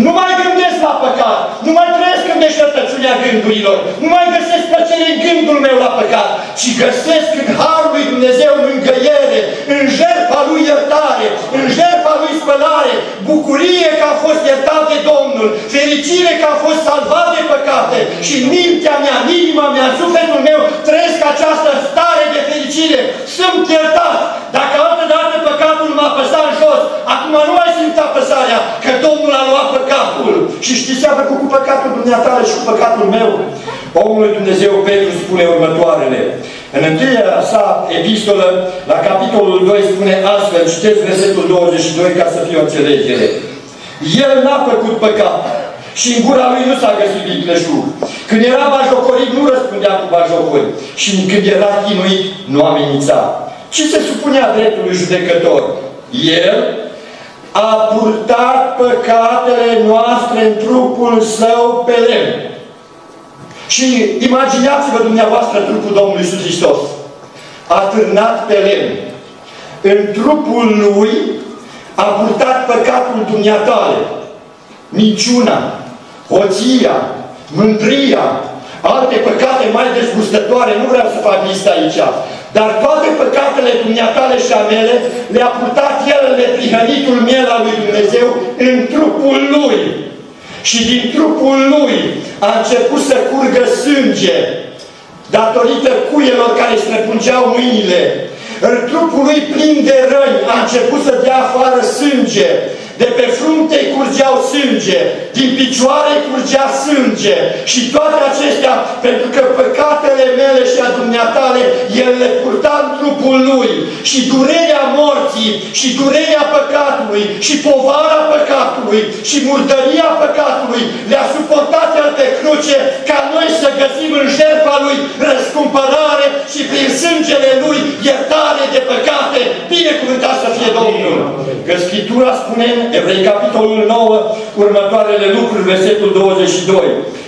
Nu mai gândesc la păcat, nu mai trăiesc în deșertăciunea gândurilor, nu mai găsesc plăcere în gândul meu la păcat, ci găsesc în Harul lui Dumnezeu mângăiere, în jertfa lui iertare, în jertfa lui spălare, bucurie că a fost iertat de Domnul, fericire că a fost salvat de păcate și mintea mea, inima mea, sufletul meu trăiesc această stare de fericire. Sunt iertat. Dacă altă dată păcatul m-a păsat în jos, acum nu mai simt apăsarea că Domnul a luat păcatul. Și știți ce a făcut cu păcatul dumneavoastră și cu păcatul meu? Omul lui Dumnezeu Petru spune următoarele. În întâia sa epistolă, la capitolul 2, spune astfel, citesc versetul 22 ca să fie o înțelegere. El n-a făcut păcat și în gura lui nu s-a găsit vicleșug. Când era bajocorit, nu răspundea cu bajocori. Și când era chinuit, nu amenința. Ce se supunea dreptului judecător? El a purtat păcatele noastre în trupul său pe lemn. Și imaginați-vă dumneavoastră trupul Domnului Iisus Hristos. A târnat pe lemn. În trupul Lui a purtat păcatul dumneatale. Minciuna, hoția, mândria, alte păcate mai dezgustătoare, nu vreau să fac lista aici, dar toate păcatele dumneatale și a mele le-a purtat El în neprihănitul miel al lui Dumnezeu în trupul Lui. Și din trupul Lui a început să curgă sânge datorită cuielor care străpungeau mâinile. În trupul Lui plin de răni a început să dea afară sânge de pe frunte curgeau sânge, din picioare curgea sânge și toate acestea, pentru că păcatele mele și a dumneatale, El le purta în trupul Lui și durerea morții și durerea păcatului și povara păcatului și murdăria păcatului le-a suportat El pe cruce ca noi să găsim în jertfa Lui răscumpărare și prin sângele Lui iertare de păcate. Binecuvântat să fie Domnul! Că Scriptura spune Evrei, capitolul 9, următoarele lucruri, versetul 22.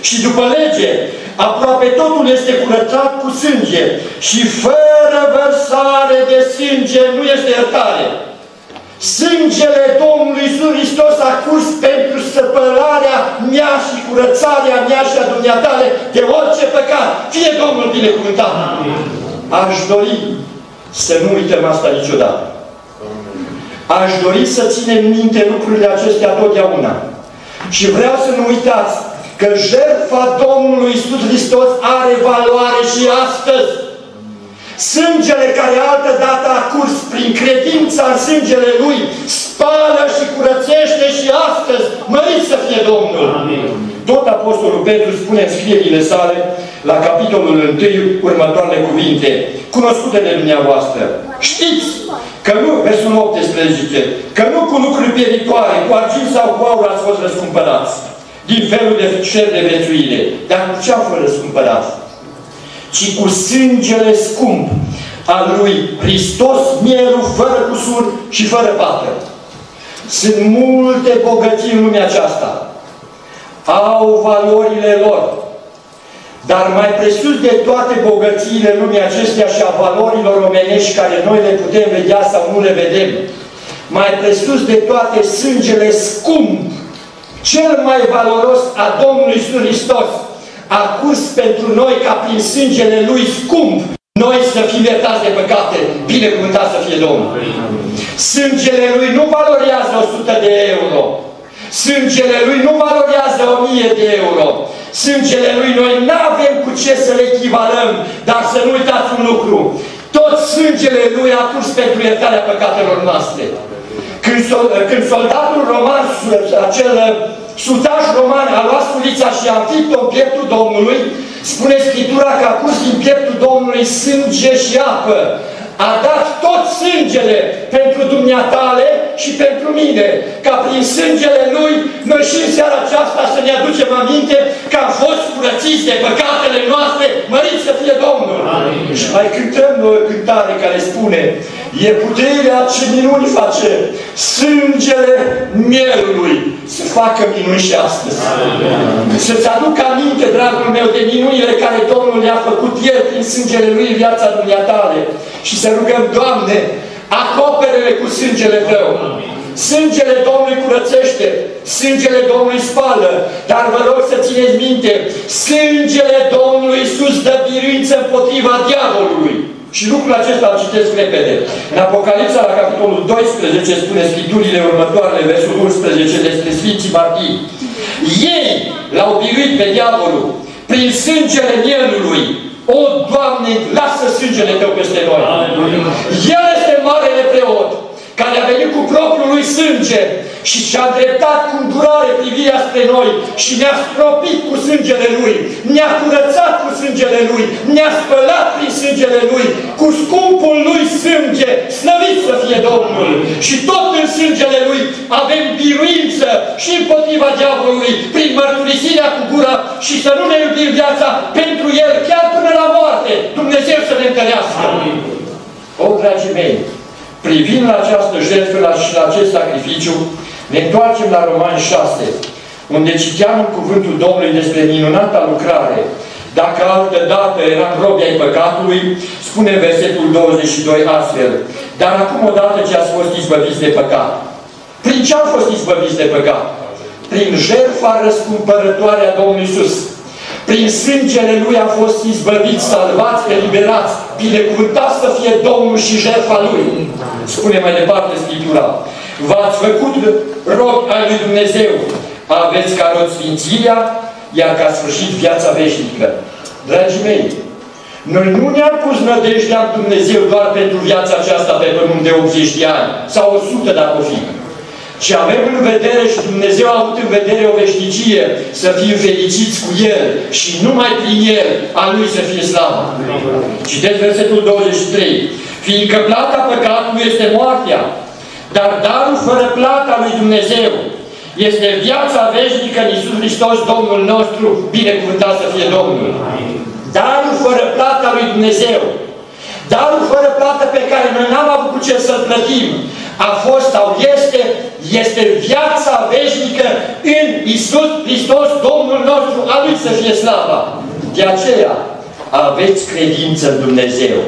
Și după lege, aproape totul este curățat cu sânge și fără vărsare de sânge nu este iertare. Sângele Domnului Iisus Hristos a curs pentru săpărarea mea și curățarea mea și a dumneatale de orice păcat. Fie Domnul binecuvântat. Aș dori să nu uităm asta niciodată. Aș dori să ținem minte lucrurile acestea totdeauna. Și vreau să nu uitați că jertfa Domnului Iisus Hristos are valoare și astăzi. Sângele care altă dată a curs prin credința în sângele Lui spală și curățește și astăzi. Măriți să fie Domnul! Amin. Tot Apostolul Petru spune în scrierile sale, la capitolul 1, următoarele cuvinte, cunoscute de dumneavoastră. Știți că nu, versul 18 zice, că nu cu lucruri pieritoare, cu argint sau cu aur ați fost răscumpărați din felul de cer de vețuire. Dar cu ce au fost răscumpărați? Ci cu sângele scump al lui Hristos, mielul fără cusur și fără pată. Sunt multe bogății în lumea aceasta. Au valorile lor. Dar mai presus de toate bogățiile lumii acestea și a valorilor omenești care noi le putem vedea sau nu le vedem, mai presus de toate sângele scump, cel mai valoros a Domnului Iisus Hristos, a curs pentru noi ca prin sângele Lui scump, noi să fim iertați de păcate, binecuvântat să fie Domnul. Sângele Lui nu valorează 100 de euro. Sângele Lui nu valorează 1000 de euro. Sângele Lui noi nu avem cu ce să le echivalăm, dar să nu uitați un lucru. Tot sângele Lui a curs pentru iertarea păcatelor noastre. Când, sol, când soldatul roman, acel sutaș roman a luat sulița și a înfipt-o în pieptul Domnului, spune Scriptura că a curs din pieptul Domnului sânge și apă a dat tot sângele pentru dumneatale și pentru mine, ca prin sângele Lui, noi și în seara aceasta să ne aducem aminte că am fost curățiți de păcatele noastre, măriți să fie Domnul! Amin. Și mai cântăm o cântare care spune E puterea ce minuni face. Sângele mielului să facă minuni și astăzi. Să-ți aduc aminte, dragul meu, de minunile care Domnul le-a făcut El prin sângele Lui în viața dumneatale. Și să rugăm, Doamne, acopere-le cu sângele Tău. Sângele Domnului curățește, sângele Domnului spală, dar vă rog să țineți minte, sângele Domnului Iisus dă biruință împotriva diavolului. Și lucrul acesta îl citesc repede. În Apocalipsa, la capitolul 12, spune Scripturile următoarele, versul 11, despre Sfinții Martiri. Ei l-au biruit pe diavolul prin sângele mielului. O, Doamne, lasă sângele Tău peste noi. El este marele preot care a venit cu propriul lui sânge și și-a dreptat cu durare privirea spre noi și ne-a stropit cu sângele Lui, ne-a curățat cu sângele Lui, ne-a spălat prin sângele Lui, cu scumpul Lui sânge, slăvit să fie Domnul! Și tot în sângele Lui avem biruință și împotriva diavolului, prin mărturisirea cu gura și să nu ne iubim viața pentru El, chiar până la moarte. Dumnezeu să ne întărească! O, dragii mei, privind la această jertfă și la acest sacrificiu, ne întoarcem la Romani 6, unde citeam în cuvântul Domnului despre minunata lucrare. Dacă altă dată eram robi ai păcatului, spune versetul 22 astfel, dar acum odată ce ați fost izbăviți de păcat. Prin ce au fost izbăviți de păcat? Prin jertfa răscumpărătoare a Domnului Iisus. Prin sângele Lui a fost izbăviți, salvați, eliberați. Binecuvântat să fie Domnul și jertfa Lui. Spune mai departe Scriptura. V-ați făcut rog al lui Dumnezeu. Aveți ca rod sfințirea, iar ca sfârșit viața veșnică. Dragii mei, noi nu ne-am pus nădejdea în Dumnezeu doar pentru viața aceasta pe pământ de 80 de ani, sau 100 dacă o fi. Și avem în vedere și Dumnezeu a avut în vedere o veșnicie să fim fericiți cu El și numai prin El a Lui să fie slavă. Citeți versetul 23. Fiindcă plata păcatului este moartea, dar darul fără plata lui Dumnezeu este viața veșnică în Iisus Hristos, Domnul nostru, binecuvântat să fie Domnul. Darul fără plata lui Dumnezeu. Darul fără plată pe care noi n-am avut ce să-l plătim. A fost sau este, este viața veșnică în Iisus Hristos, Domnul nostru, a Lui să fie slava. De aceea, aveți credință în Dumnezeu.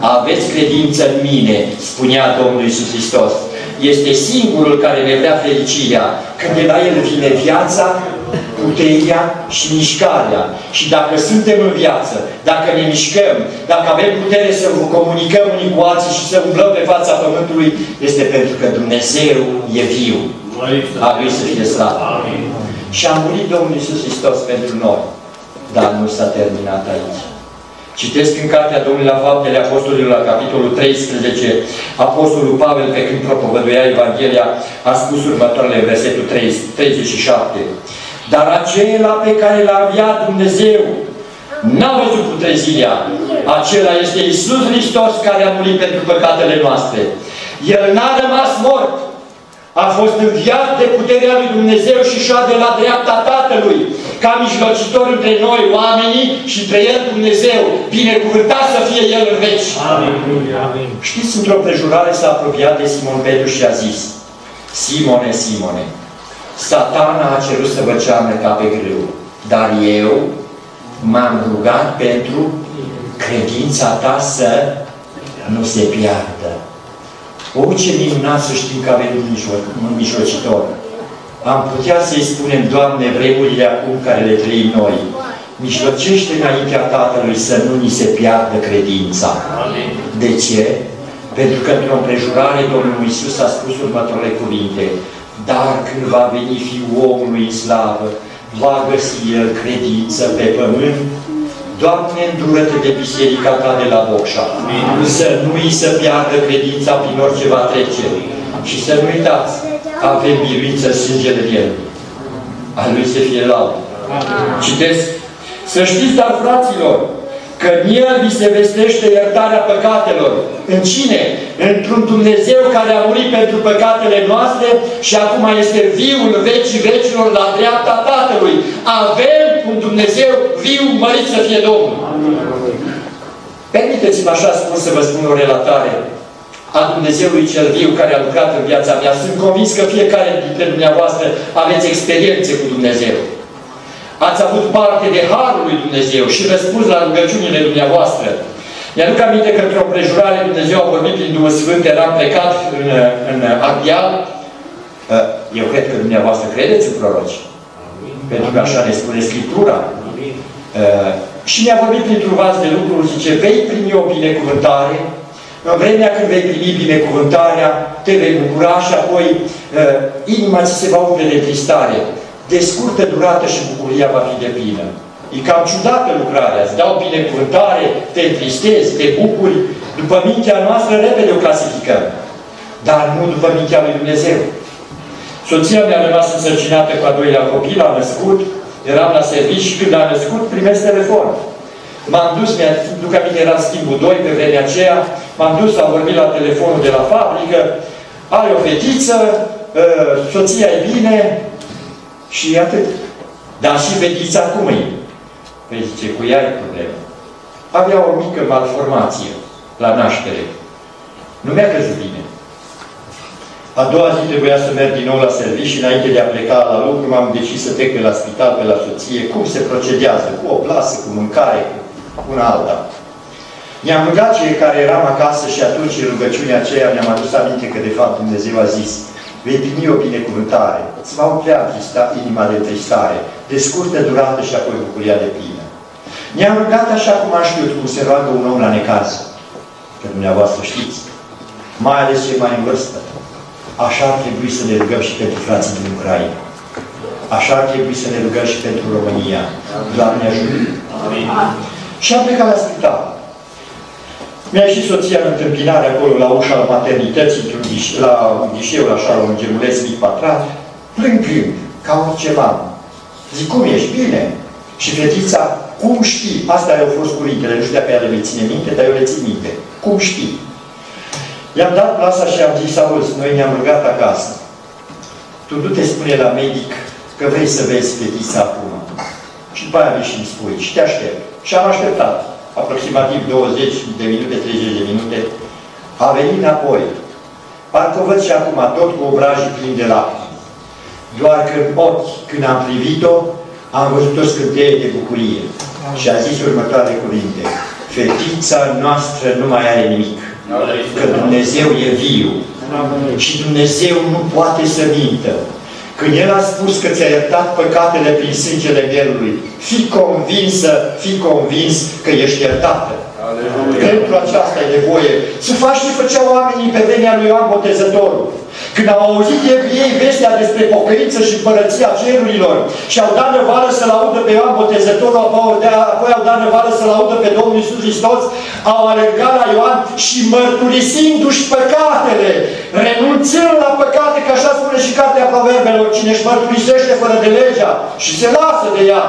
Aveți credință în mine, spunea Domnul Iisus Hristos este singurul care ne vrea fericirea, că de la El vine viața, puterea și mișcarea. Și dacă suntem în viață, dacă ne mișcăm, dacă avem putere să comunicăm unii cu alții și să umblăm pe fața Pământului, este pentru că Dumnezeu e viu. A Lui să fie slavă. Și a murit Domnul Iisus Hristos pentru noi. Dar nu s-a terminat aici. Citesc în Cartea Domnului la Faptele Apostolilor, la capitolul 13, Apostolul Pavel, pe când propovăduia Evanghelia, a spus următoarele versetul 37. Dar acela pe care l-a avea Dumnezeu n-a văzut putrezirea. Acela este Isus Hristos care a murit pentru păcatele noastre. El n-a rămas mort, a fost înviat de puterea lui Dumnezeu și șade la dreapta Tatălui, ca mijlocitor între noi, oamenii, și între El Dumnezeu. Binecuvântat să fie El în veci. Amin. Amin. Știți, într-o prejurare s-a apropiat de Simon Petru și a zis, Simone, Simone, satana a cerut să vă ceamă ca pe greu, dar eu m-am rugat pentru credința ta să nu se piardă. O, ce minunat să știm că avem un mijlocitor. Am putea să-i spunem, Doamne, vremurile acum care le trăim noi, mijlocește înaintea Tatălui să nu ni se piardă credința. Amin. De ce? Pentru că într-o împrejurare Domnul Iisus a spus următoarele cuvinte. Dar când va veni Fiul omului în slavă, va găsi El credință pe pământ Doamne, îndură-te de biserica ta de la Bocșa. Să nu-i să piardă credința prin orice va trece. Și să nu uitați, avem biruință sângele El. A Lui să fie laudă. Citesc. Să știți, dar, fraților, că în El vi se vestește iertarea păcatelor. În cine? Într-un Dumnezeu care a murit pentru păcatele noastre și acum este viu în vecii vecilor la dreapta Tatălui. Avem un Dumnezeu viu, mărit să fie Domnul. Permiteți-mi așa spun să vă spun o relatare a Dumnezeului cel viu care a lucrat în viața mea. Sunt convins că fiecare dintre dumneavoastră aveți experiențe cu Dumnezeu. Ați avut parte de Harul lui Dumnezeu și răspuns la rugăciunile dumneavoastră. Mi-aduc aminte că într-o prejurare Dumnezeu a vorbit prin Duhul Sfânt, eram plecat în, în Ardeal. Eu cred că dumneavoastră credeți în proroci. Pentru că așa ne spune Scriptura. Amin. Și mi-a vorbit printr-un vas de lucruri, zice, vei primi o binecuvântare, în vremea când vei primi binecuvântarea, te vei bucura și apoi uh, inima ți se va umple de tristare. De scurtă durată și bucuria va fi de plină. E cam ciudată lucrarea. Îți dau binecuvântare, te întristezi, te bucuri. După mintea noastră, repede o clasificăm. Dar nu după mintea lui Dumnezeu. Soția mi-a rămas însărcinată cu a doilea copil, a născut, eram la serviciu și când a născut, primesc telefon. M-am dus, mi-aduc aminte, era schimbul 2 pe vremea aceea, m-am dus, am vorbit la telefonul de la fabrică, ai o fetiță, ă, soția e bine și atât. Dar și fetița cum e? Păi zice, cu ea e problemă. Avea o mică malformație la naștere. Nu mi-a crezut bine. A doua zi trebuia să merg din nou la serviciu și înainte de a pleca la lucru m-am decis să trec pe la spital, pe la soție, cum se procedează, cu o plasă, cu mâncare, cu una alta. Mi-am rugat cei care eram acasă și atunci în rugăciunea aceea mi-am adus aminte că de fapt Dumnezeu a zis vei primi o binecuvântare, îți va umplea inima de tristare, de scurtă durată și apoi bucuria de plină. Mi-am rugat așa cum am știut, cum se roagă un om la necaz. Că dumneavoastră știți. Mai ales cei mai în vârstă. Așa ar trebui să ne rugăm și pentru frații din Ucraina. Așa ar trebui să ne rugăm și pentru România. Doamne ajută! Și am plecat la spital. Mi-a ieșit soția în întâmpinare acolo la ușa maternității, la un ghișeu, așa, un gemuleț mic patrat, plângând, ca orice mamă. Zic, cum ești? Bine. Și fetița, cum știi? Asta au fost cuvintele, nu știu dacă ea le ține minte, dar eu le țin minte. Cum știi? I-am dat plasa și am zis, auzi, noi ne-am rugat acasă. Tu du-te spune la medic că vrei să vezi fetița acum. Și după aia vii și îmi spui. Și te aștept. Și am așteptat. Aproximativ 20 de minute, 30 de minute. A venit înapoi. Parcă văd și acum tot cu obrajii plini de lacrimi. Doar că în ochi, când am privit-o, am văzut o scânteie de bucurie. Și a zis următoarele cuvinte. Fetița noastră nu mai are nimic. Că Dumnezeu e viu. Și Dumnezeu nu poate să mintă. Când El a spus că ți-a iertat păcatele prin sângele Mielului, fii convinsă, fii convins că ești iertată. Pentru aceasta e nevoie. Să faci ce făceau oamenii pe vremea lui Ioan Botezătorul. Când au auzit ei vestea despre pocăință și împărăția cerurilor și au dat năvală să laudă pe Ioan Botezătorul, apoi au dat năvală să laudă pe Domnul Iisus Hristos, au alergat la Ioan și mărturisindu-și păcatele, renunțând la păcate, că așa spune și Cartea Proverbelor, cine își mărturisește fără de legea și se lasă de ea,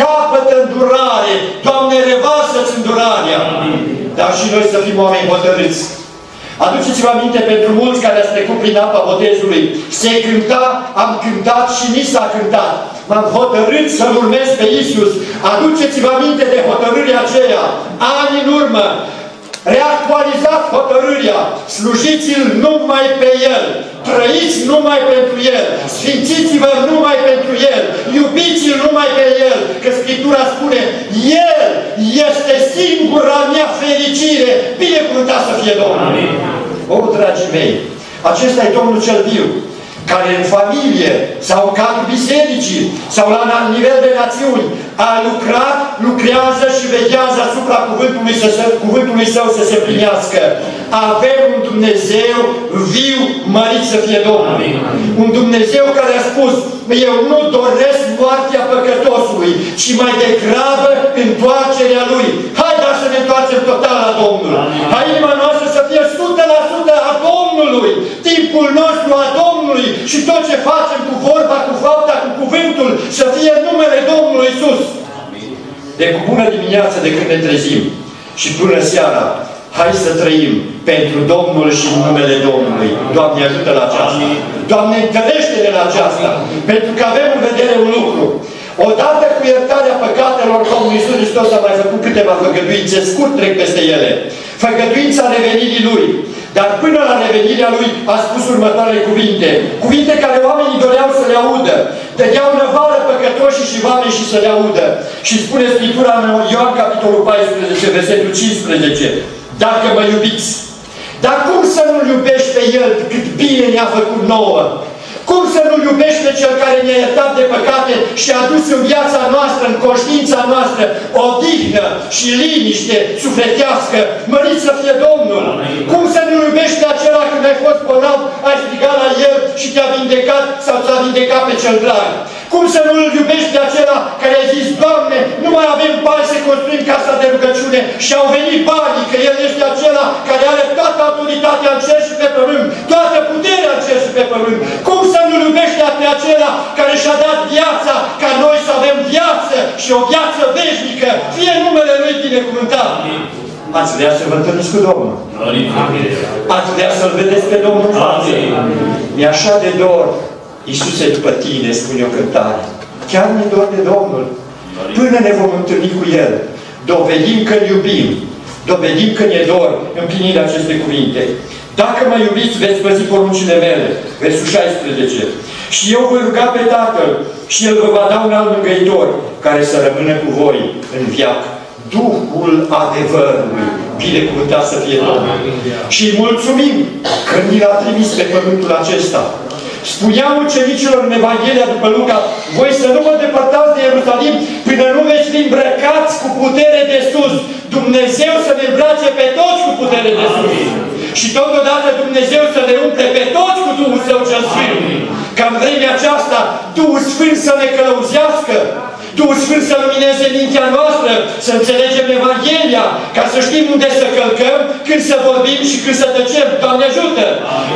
capătă îndurare. Doamne, revasă-ți îndurarea. Dar și noi să fim oameni hotărâți. Aduceți-vă aminte pentru mulți care ați trecut prin apa botezului. Se cânta, am cântat și ni s-a cântat. M-am hotărât să-L urmez pe Iisus. Aduceți-vă aminte de hotărârea aceea. Ani în urmă, reactualizați hotărârea, slujiți-L numai pe El, trăiți numai pentru El, sfințiți-vă numai pentru El, iubiți-L numai pe El, că Scriptura spune, El este singura mea fericire, binecuvântat să fie Domnul. Amin. O, dragii mei, acesta e Domnul cel viu care în familie sau în cadrul bisericii sau la nivel de națiuni a lucrat, lucrează și veghează asupra cuvântului, să se, cuvântului său să se plinească. Avem un Dumnezeu viu, mărit să fie Domnul. Amin. Un Dumnezeu care a spus, eu nu doresc moartea păcătosului, ci mai degrabă întoarcerea Lui. Haideți să ne întoarcem total la Domnul. Amin. Ca inima noastră să fie 100% a Domnului. Timpul nostru a Domnului și tot ce facem cu vorba, cu fapta, cu cuvântul, să fie numele Domnului Isus. De cu bună dimineață de când ne trezim și până seara, hai să trăim pentru Domnul și în numele Domnului. Doamne, ajută la aceasta. Doamne, întărește-ne la aceasta. Pentru că avem în vedere un lucru. Odată cu iertarea păcatelor, Domnul Iisus Hristos a mai făcut câteva făgăduințe, scurt trec peste ele. Făgăduința revenirii Lui. Dar până la revenirea lui a spus următoarele cuvinte. Cuvinte care oamenii doreau să le audă. Dădeau năvală păcătoșii și oameni și să le audă. Și spune Scriptura în Ioan capitolul 14, versetul 15. Dacă mă iubiți, dar cum să nu-L iubești pe El cât bine ne-a făcut nouă? Cum să nu iubești pe Cel care ne-a iertat de păcate și a adus în viața noastră, în conștiința noastră, o dignă și liniște sufletească? Mărit să fie Domnul! Cum să nu iubești pe acela când ai fost bolnav, ai strigat la El și te-a vindecat sau ți-a vindecat pe cel drag? Cum să nu-L iubești pe acela care a zis, Doamne, nu mai avem bani să construim casa de rugăciune și au venit banii, că El este acela care are toată autoritatea în cer și pe pământ, toată puterea în cer și pe pământ. Cum să nu-L iubești pe acela care și-a dat viața ca noi să avem viață și o viață veșnică, fie numele Lui binecuvântat. Ați vrea să vă întâlniți cu Domnul? Ați vrea să-L vedeți pe Domnul în față? Mi-e așa de dor Iisuse, după tine, spune o cântare. Chiar ne dor de Domnul. Până ne vom întâlni cu El, dovedim că iubim, dovedim că ne dor împlinirea acestei cuvinte. Dacă mă iubiți, veți păzi poruncile mele. Versul 16. Și eu voi ruga pe Tatăl și El vă va da un alt mângăitor care să rămână cu voi în viață. Duhul adevărului. Binecuvântat să fie Domnul. Și mulțumim că ni l-a trimis pe pământul acesta Spunea ucenicilor în Evanghelia după Luca, voi să nu vă depărtați de Ierusalim până nu veți fi îmbrăcați cu putere de sus. Dumnezeu să ne îmbrace pe toți cu putere de sus. Și totodată Dumnezeu să ne umple pe toți cu Duhul Său cel Sfânt. Ca în vremea aceasta Duhul Sfânt să ne călăuzească, Duhul Sfânt să lumineze mintea noastră, să înțelegem Evanghelia, ca să știm unde să călcăm, când să vorbim și când să tăcem. Doamne ajută!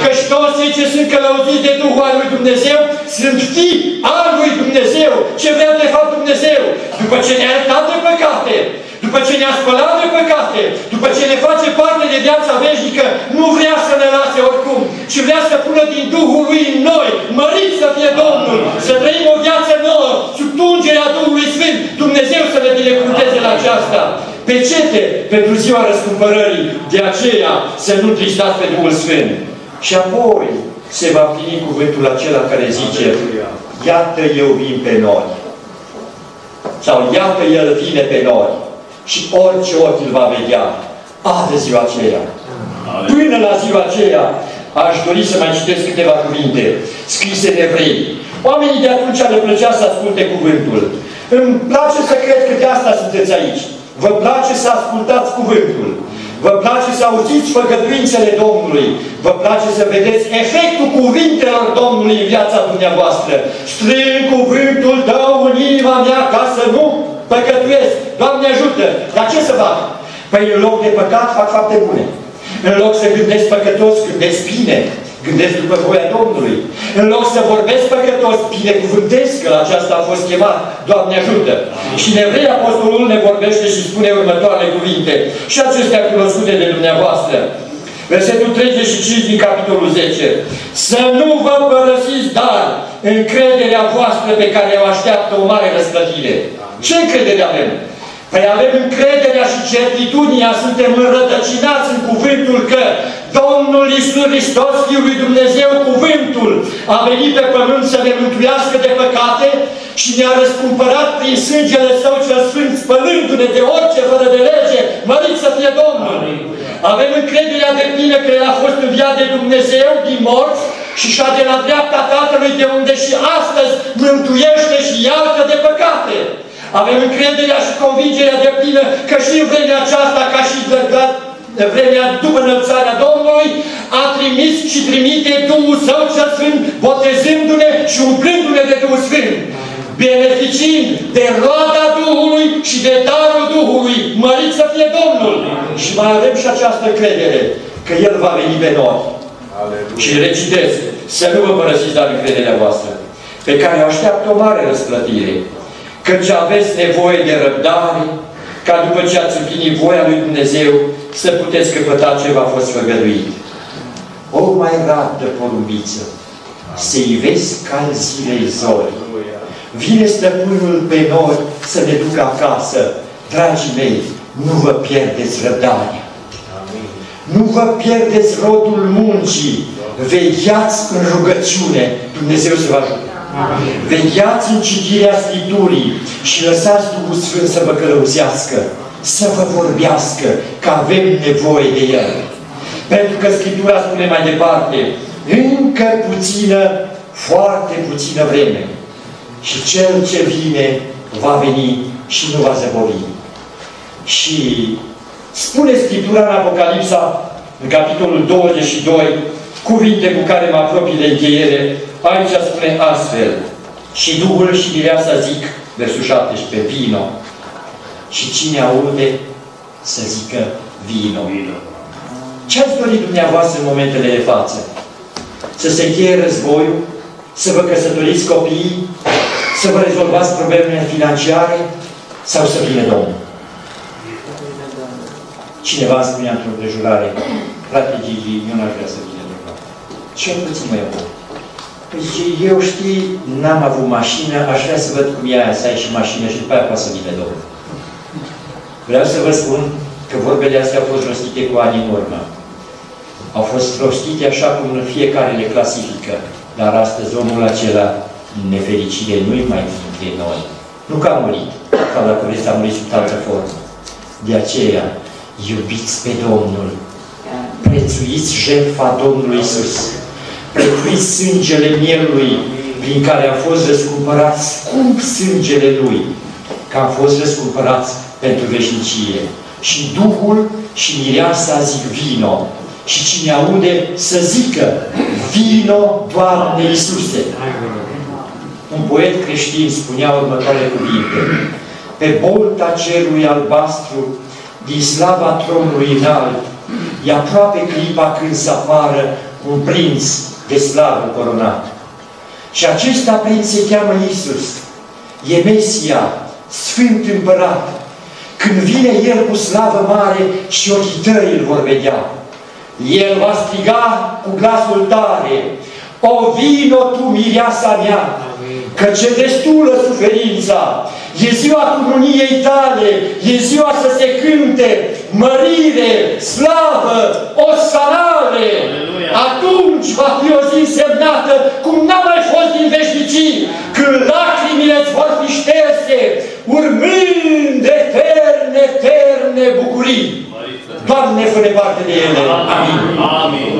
Căci toți cei ce sunt călăuziți de Duhul al lui Dumnezeu sunt fii al lui Dumnezeu. Ce vrea de fapt Dumnezeu? După ce ne-a iertat de păcate, după ce ne-a spălat de păcate, după ce ne face parte de viața veșnică, nu vrea să ne lase oricum, ci vrea să pună din Duhul Lui în noi, mărit să fie Domnul, să trăim o viață nouă, sub tungerea Duhului Sfânt, Dumnezeu să ne binecuvânteze la aceasta. Pecete pentru ziua răscumpărării, de aceea să nu tristați pe Duhul Sfânt. Și apoi se va plini cuvântul acela care zice, Iată eu vin pe noi. Sau iată El vine pe noi și orice ochi îl va vedea. A, de ziua aceea. Până la ziua aceea, aș dori să mai citesc câteva cuvinte scrise de evrei. Oamenii de atunci le plăcea să asculte cuvântul. Îmi place să cred că de asta sunteți aici. Vă place să ascultați cuvântul. Vă place să auziți făgăduințele Domnului. Vă place să vedeți efectul cuvintelor Domnului în viața dumneavoastră. Strâng cuvântul tău în inima mea ca să nu păcătuiesc. Doamne ajută! Dar ce să fac? Păi în loc de păcat fac fapte bune. În loc să gândesc păcătos, gândesc bine. Gândesc după voia Domnului. În loc să vorbesc păcătos, binecuvântesc că la aceasta a fost chemat. Doamne ajută! Și în Evrei Apostolul ne vorbește și spune următoarele cuvinte. Și acestea cunoscute de dumneavoastră. Versetul 35 din capitolul 10. Să nu vă părăsiți, dar încrederea voastră pe care o așteaptă o mare răsplătire. Ce încredere avem? Păi avem încrederea și certitudinea, suntem înrădăcinați în cuvântul că Domnul Iisus Hristos, Fiul lui Dumnezeu, cuvântul, a venit pe pământ să ne mântuiască de păcate și ne-a răscumpărat prin sângele Său cel Sfânt, spălându-ne de orice fără de lege, mărit să fie Domnul. Avem încrederea de plină că El a fost înviat de Dumnezeu din morți și și-a de la dreapta Tatălui de unde și astăzi mântuiește și iartă de păcate. Avem încrederea și convingerea de plină că și în vremea aceasta, ca și de vremea după înălțarea Domnului, a trimis și trimite Duhul Său cel Sfânt, botezându-ne și umplându-ne de Duhul Sfânt, beneficiind de roada Duhului și de darul Duhului, mărit să fie Domnul. Și mai avem și această credere, că El va veni pe noi. Aleluia. Și recitesc, să nu vă părăsiți dar încrederea voastră, pe care o așteaptă o mare răsplătire căci aveți nevoie de răbdare, ca după ce ați împlinit voia lui Dumnezeu, să puteți căpăta ce v-a fost făgăduit. O mai raptă porumbiță, se ivesc ca zilei zori. Vine stăpânul pe noi să ne ducă acasă. Dragii mei, nu vă pierdeți răbdarea. Nu vă pierdeți rodul muncii, vegheați în rugăciune, Dumnezeu să vă ajute. Vegheați în citirea Scripturii și lăsați Duhul Sfânt să vă călăuzească, să vă vorbească, că avem nevoie de El. Pentru că Scriptura spune mai departe, încă puțină, foarte puțină vreme. Și Cel ce vine va veni și nu va zăbovi. Și spune Scriptura în Apocalipsa, în capitolul 22, cuvinte cu care mă apropii de încheiere, aici spune astfel, și Duhul și Mireasa zic, versul 17, vino. Și cine aude să zică vino. vino. Ce ați dorit dumneavoastră în momentele de față? Să se încheie războiul? Să vă căsătoriți copiii? Să vă rezolvați problemele financiare? Sau să vină Domnul? Cineva îmi spunea într-o prejurare, frate Gigi, eu n-aș vrea să vină Domnul. Ce puțin mai eu. Păi zice, eu știi, n-am avut mașină, aș vrea să văd cum e aia, să ai și mașină și după aia poate să vină Domnul. Vreau să vă spun că vorbele astea au fost rostite cu ani în urmă. Au fost rostite așa cum fiecare le clasifică. Dar astăzi omul acela, în nefericire, nu-i mai dintre noi. Nu că a murit, ca dacă vreți a murit sub altă formă. De aceea, iubiți pe Domnul, prețuiți jertfa Domnului Isus, prețuiți sângele Mielului, prin care a fost răscumpărat scump sângele Lui, că a fost răscumpărați pentru veșnicie. Și Duhul și Mireasa zic vino. Și cine aude să zică, vino, Doamne Iisuse. Un poet creștin spunea următoarele cuvinte. Pe bolta cerului albastru, din slava tronului înalt, e aproape clipa când să apară un prinț de slavă coronat. Și acesta prinț se cheamă Iisus. E Mesia, Sfânt Împărat. Când vine El cu slavă mare și ochii tăi îl vor vedea. El va striga cu glasul tare, O vino tu, mireasa mea, că ce destulă suferința, e ziua cununiei tale, e ziua să se cânte mărire, slavă, osanare. Atunci va fi o zi semnată cum n-a mai fost din veșnicii, când lacrimile îți vor fi șterse, urmând eterne, eterne bucurii. Doamne, fă parte de ele. Amin. Amin.